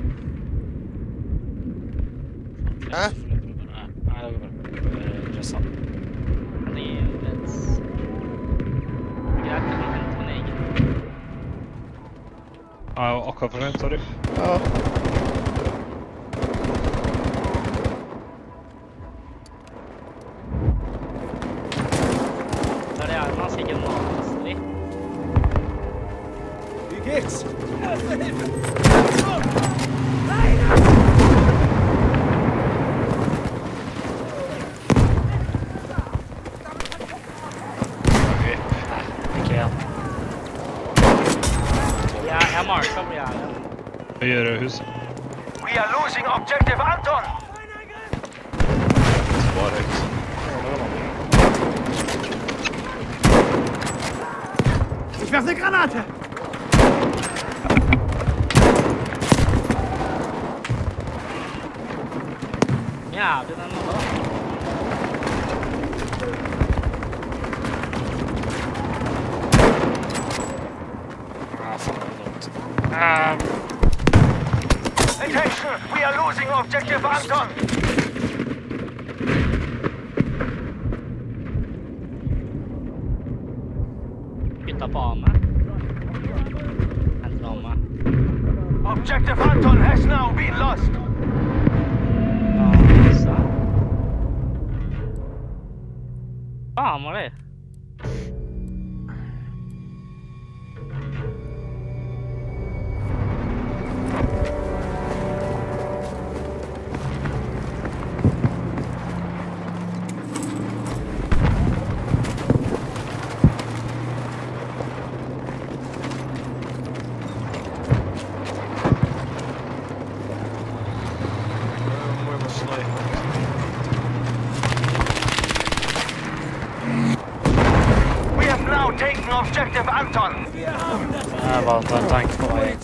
D: Objective Anton.
E: Jeg var en tank på vei.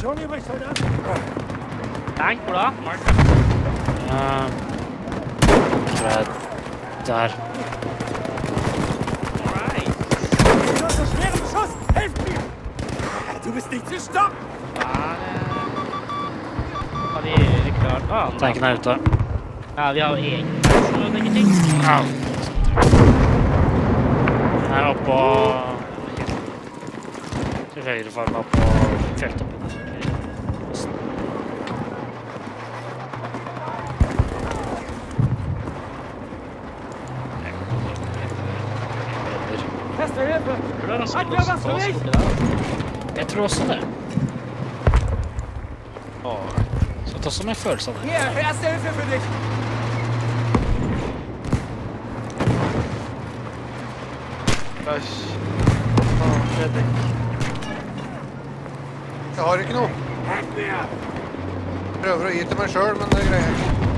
M: Tank, hvor da? Mark.
E: Uh, tror jeg der.
B: Du bist nicht zu stoppen!
M: Har de klart ah,
E: Tanken er ute.
M: Ja, vi har jo egen tank som tenker ting.
E: Au. Jeg er oppå Til høyre for meg på fjelltoppen.
B: Erste Hilfe!
M: Tror du han
B: Hat
M: skulle
B: wer was
M: stå
B: für mich?
M: på der?
E: Jeg tror også det.
A: Åh.
E: Så ta som en følelse av det.
B: jeg ser Hilfe für dich!
A: Æsj. Fredrik.
K: Jeg har ikke noe. Prøver å gi til meg sjøl, men det greier jeg ikke.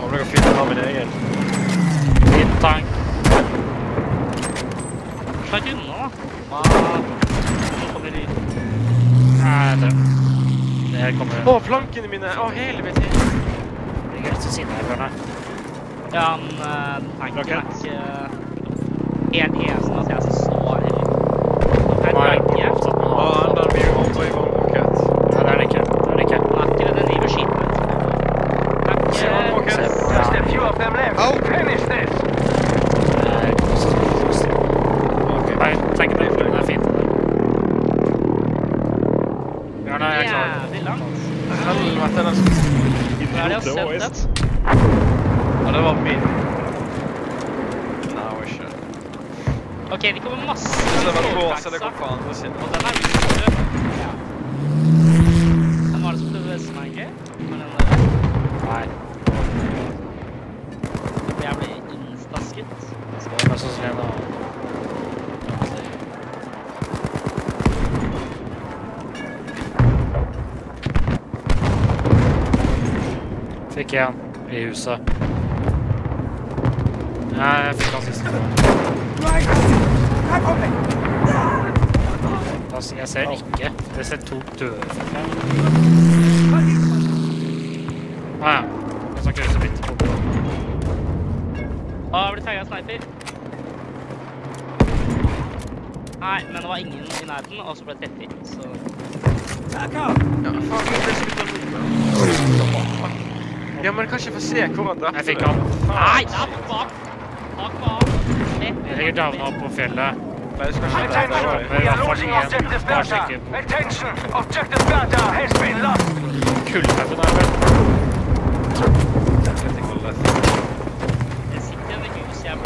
A: Om jeg kan finne av min egen.
E: Fin tank.
M: Slett unna, da. Ah.
E: Nei, det Det her kommer
A: Å, plankene mine! Å, helvete!
E: Det er greit å si det her,
M: Ja, han uh, tanken er ikke helt
E: Fikk en i huset. Nei, jeg fikk han Altså, jeg ser ikke. Jeg ser to døde folk her. Ah, ja. Jeg skal krysse litt på det.
M: Å, jeg ble tagget av sniper. Nei, men det var ingen i nærheten, og så ble jeg treffet, så...
A: Ja, faen, jeg ble så av noen. Ja, men kan ikke få se hvor han drepte
E: Jeg fikk han.
M: Nei, det er bak! Bak, bak!
E: Jeg ligger down opp på fjellet.
A: Jeg
D: Attention, objective Bertha has been lost.
E: Kullhaugen er vel.
M: Jeg.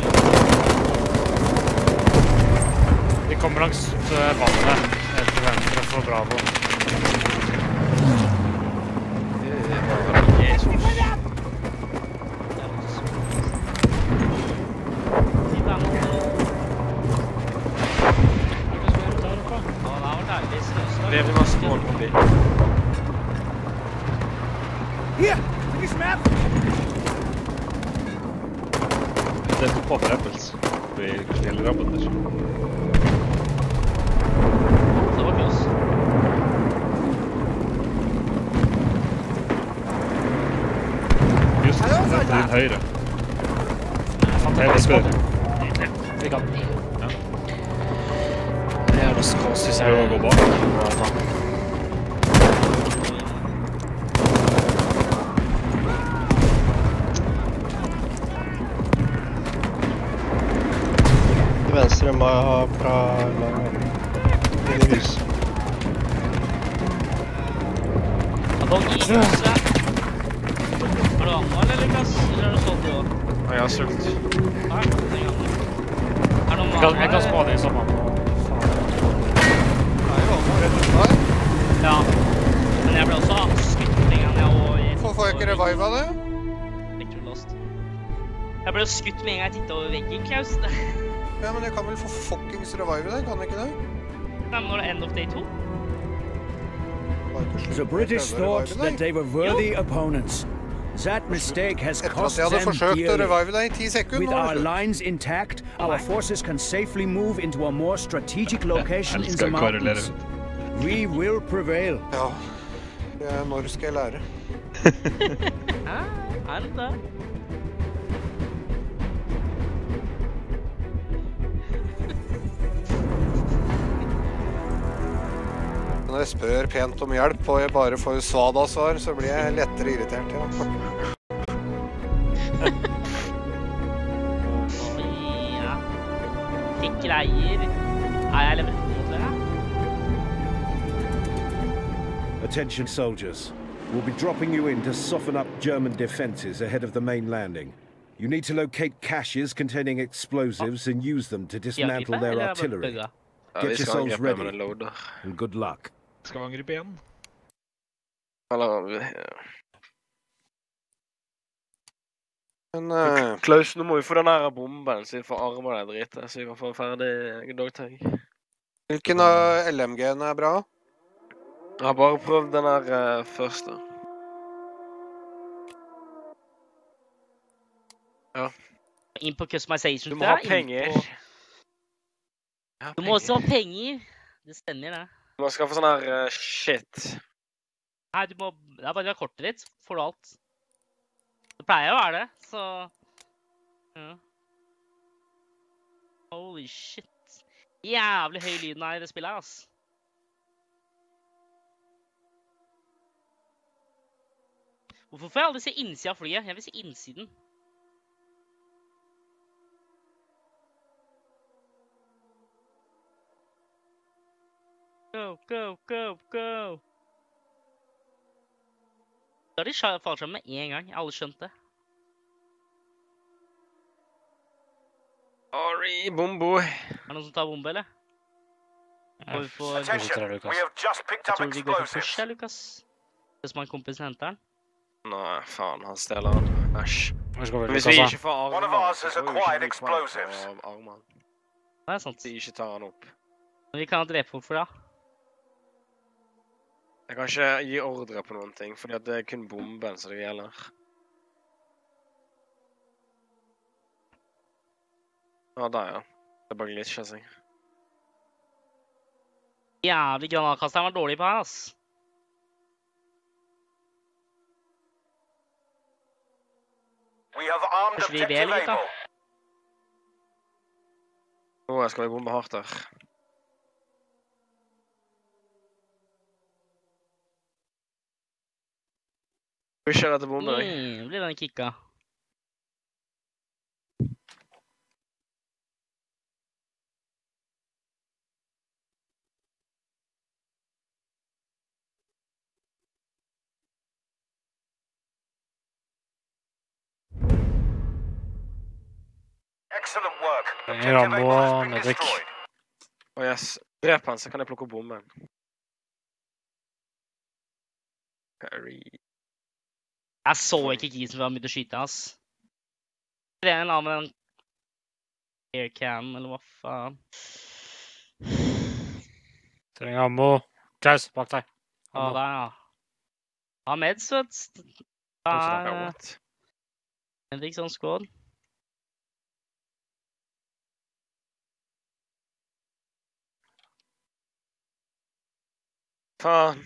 E: De kommer langs øh, vannet helt til venstre for Bravo.
F: Ja,
M: men jeg
K: kan vel få fuckings revive det, kan jeg ikke det?
M: Nei, men når det er end of day 2?
K: Bare ikke slutt
J: The British thought that they were worthy opponents. That mistake has cost them dearly. With our lines intact, our forces can safely move into a more strategic location in the mountains. We will prevail.
K: Ja. Det er når skal jeg lære?
M: Ja, er det det?
K: Jeg spør pent om hjelp, og jeg bare får svada-svar, så blir jeg lettere irritert, ja.
M: Ja. Fikk greier. Er jeg 2 tror jeg?
I: Attention soldiers. We'll be dropping you in to soften up German defenses ahead of the main landing. You need to locate caches containing explosives and use them to dismantle their artillery. Get yourselves ready and good luck.
F: Skal vi angripe igjen?
A: Eller
K: Men uh,
A: Klaus, nå må vi få den der bomben, så vi får arma det dritet. Så vi kan få ferdig dogtag.
K: hvilken av LMG-ene er bra?
A: Jeg har bare prøvd den der uh, første.
M: Inn på customization.
A: Du må ha penger.
M: på-
A: Ja,
M: Du må også ha penger. Det stemmer, det.
A: Du må skaffe sånn her uh, shit.
M: Nei, du må Det er bare å kortet ditt, så får du alt. Det pleier å være det, så ja. Holy shit. Jævlig høy lyden her i det spillet her, ass. Hvorfor får jeg aldri se innsida av flyet? Jeg vil se innsiden. Go, go, go, go! Da har de fallskjerm med én gang. Alle skjønte det.
A: Sorry, bombo.
M: Er det noen som tar bombe, eller? Går vi får Jeg
D: Attention, we have just picked up
M: tror vi går for
D: explosives.
M: push, Lukas. Det som han kompisen henter den.
A: Nei, faen, han stjeler den. Æsj. Hvis vi ikke får
D: One of
A: armene,
D: ours
A: så får vi ikke armene.
M: Det er sant.
A: Vi ikke tar han opp.
M: Men vi kan drepe henne for det.
A: Jeg kan ikke gi ordre på noen ting, fordi at det er kun bomben som det gjelder. Ja, der, ja. Det bare glitcha seg.
M: Jævlig granatkasteren var dårlig på her, ass. Kanskje vi ber, gutta?
A: Nå skal vi bombe hardt der. Pusher etter bombe, jeg.
M: Mm, blir den kicka.
E: Ammo,
D: Able
E: medic.
D: Å
A: Å yes. Drep han, så kan jeg plukke opp bomben. Harry.
M: Jeg så ikke kisen før han begynte å skyte, ass. Det er en annen med den aircam, eller hva faen.
E: Trenger ammo. Klaus, bak deg.
M: Ja, der, ja. Ha meds, vet du.
A: What?
M: Henrik sånn skål.
A: Faen.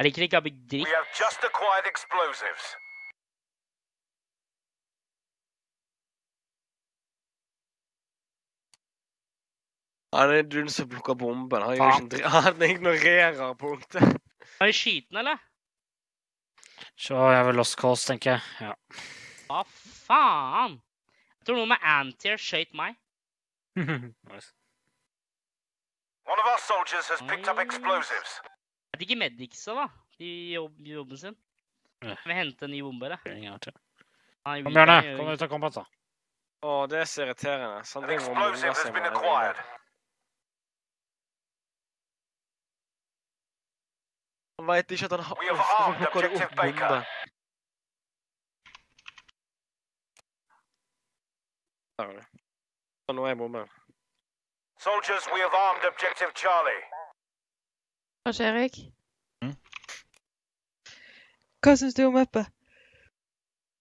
M: Jeg liker ikke å
D: bli
M: dritt.
D: have just acquired explosives.
A: Han er du som plukker bomben. Han, gjør ikke en dri- han ignorerer punktet.
M: Er vi skyte den, eller?
E: Så jeg vil lost Cause, tenker jeg. Ja.
M: Hva faen? Jeg tror noen med Antier skjøt meg.
E: nice.
D: One of our soldiers has picked up explosives.
M: Er det ikke medicsa, da? De jobb, jobben sin?
E: Ja.
M: Vi hente en ny bombe, da.
E: Ingen det.
M: Nei,
E: Kom, Bjørne. Kom ut av kombat, da.
A: Å, det er så irriterende. Sånn,
D: An
A: det må man
D: explosive has
A: seg
D: been
A: med.
D: acquired.
A: Han veit ikke at han har
D: armed
A: plukker du
D: objective
A: opp bombe? Der er det. Nå er jeg bomben.
D: Soldiers, we have armed objective Charlie.
N: Hva skjer, Erik?
F: Mm.
N: Hva syns du om mappet?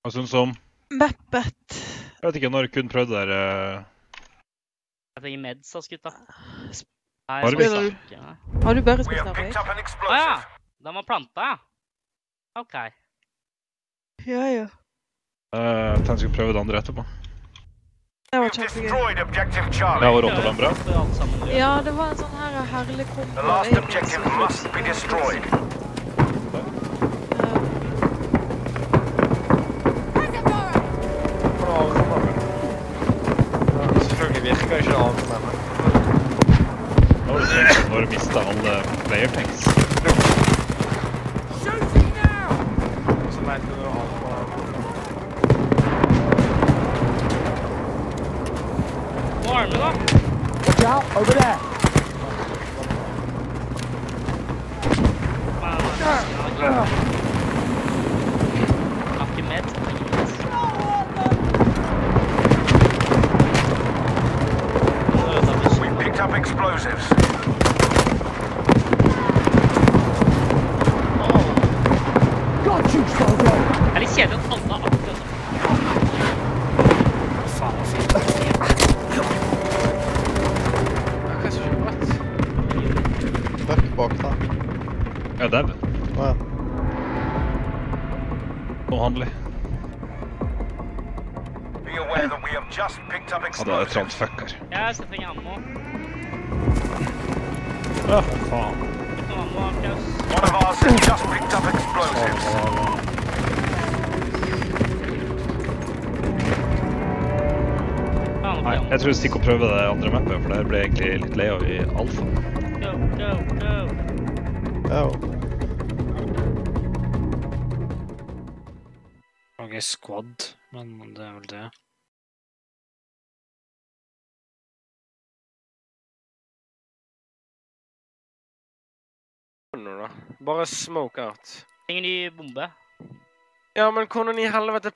F: Hva syns du om?
N: Mappet.
F: Jeg vet ikke når kun prøvde der uh...
M: Jeg tenker meds.
F: Har
M: Nei,
F: du
M: jeg
F: mista?
M: skal ikke, nei.
N: Har du bare
D: We
N: spilt
D: Ah,
M: Å ja! Den var planta, ja. OK.
N: Ja, ja.
F: eh, Jeg tenkte jeg skulle prøve det andre etterpå.
N: Det var kjempegøy.
F: Ja, var Rotterdam bra?
N: Ja, det var en sånn her herlig kombo.
D: The last objective must be destroyed.
A: Virker ikke det annet,
F: var det sykt når du mista alle player tanks.
A: så vet du noe annet.
M: Nå er den da.
B: Watch out, over there.
M: Nei, nei, nei, nei, nei. Jeg har ikke med. jeg har ikke med. Nå er det da
D: We picked up explosives.
B: Got you, soldier.
M: Det er litt kjedelig at alle har akkurat
E: Faen, hva fint.
A: Er?
L: Fuck bak deg.
F: Er dau.
L: Ja.
F: Som Ja,
D: da aware that we have just picked up
F: Ja, det er et
D: explosives.
F: fucker.
M: Jeg setter ingen nå.
F: Ja, faen.
D: One of ours has just picked up explosives.
F: Nei, jeg tror vi stikker og prøver det andre mappet, for der ble jeg egentlig litt lei av i alfa.
M: Go, go, go.
E: Lage squad, men det er vel det.
A: Bare smoke out.
M: Trenger ny bombe.
A: Ja, men hvordan i helvete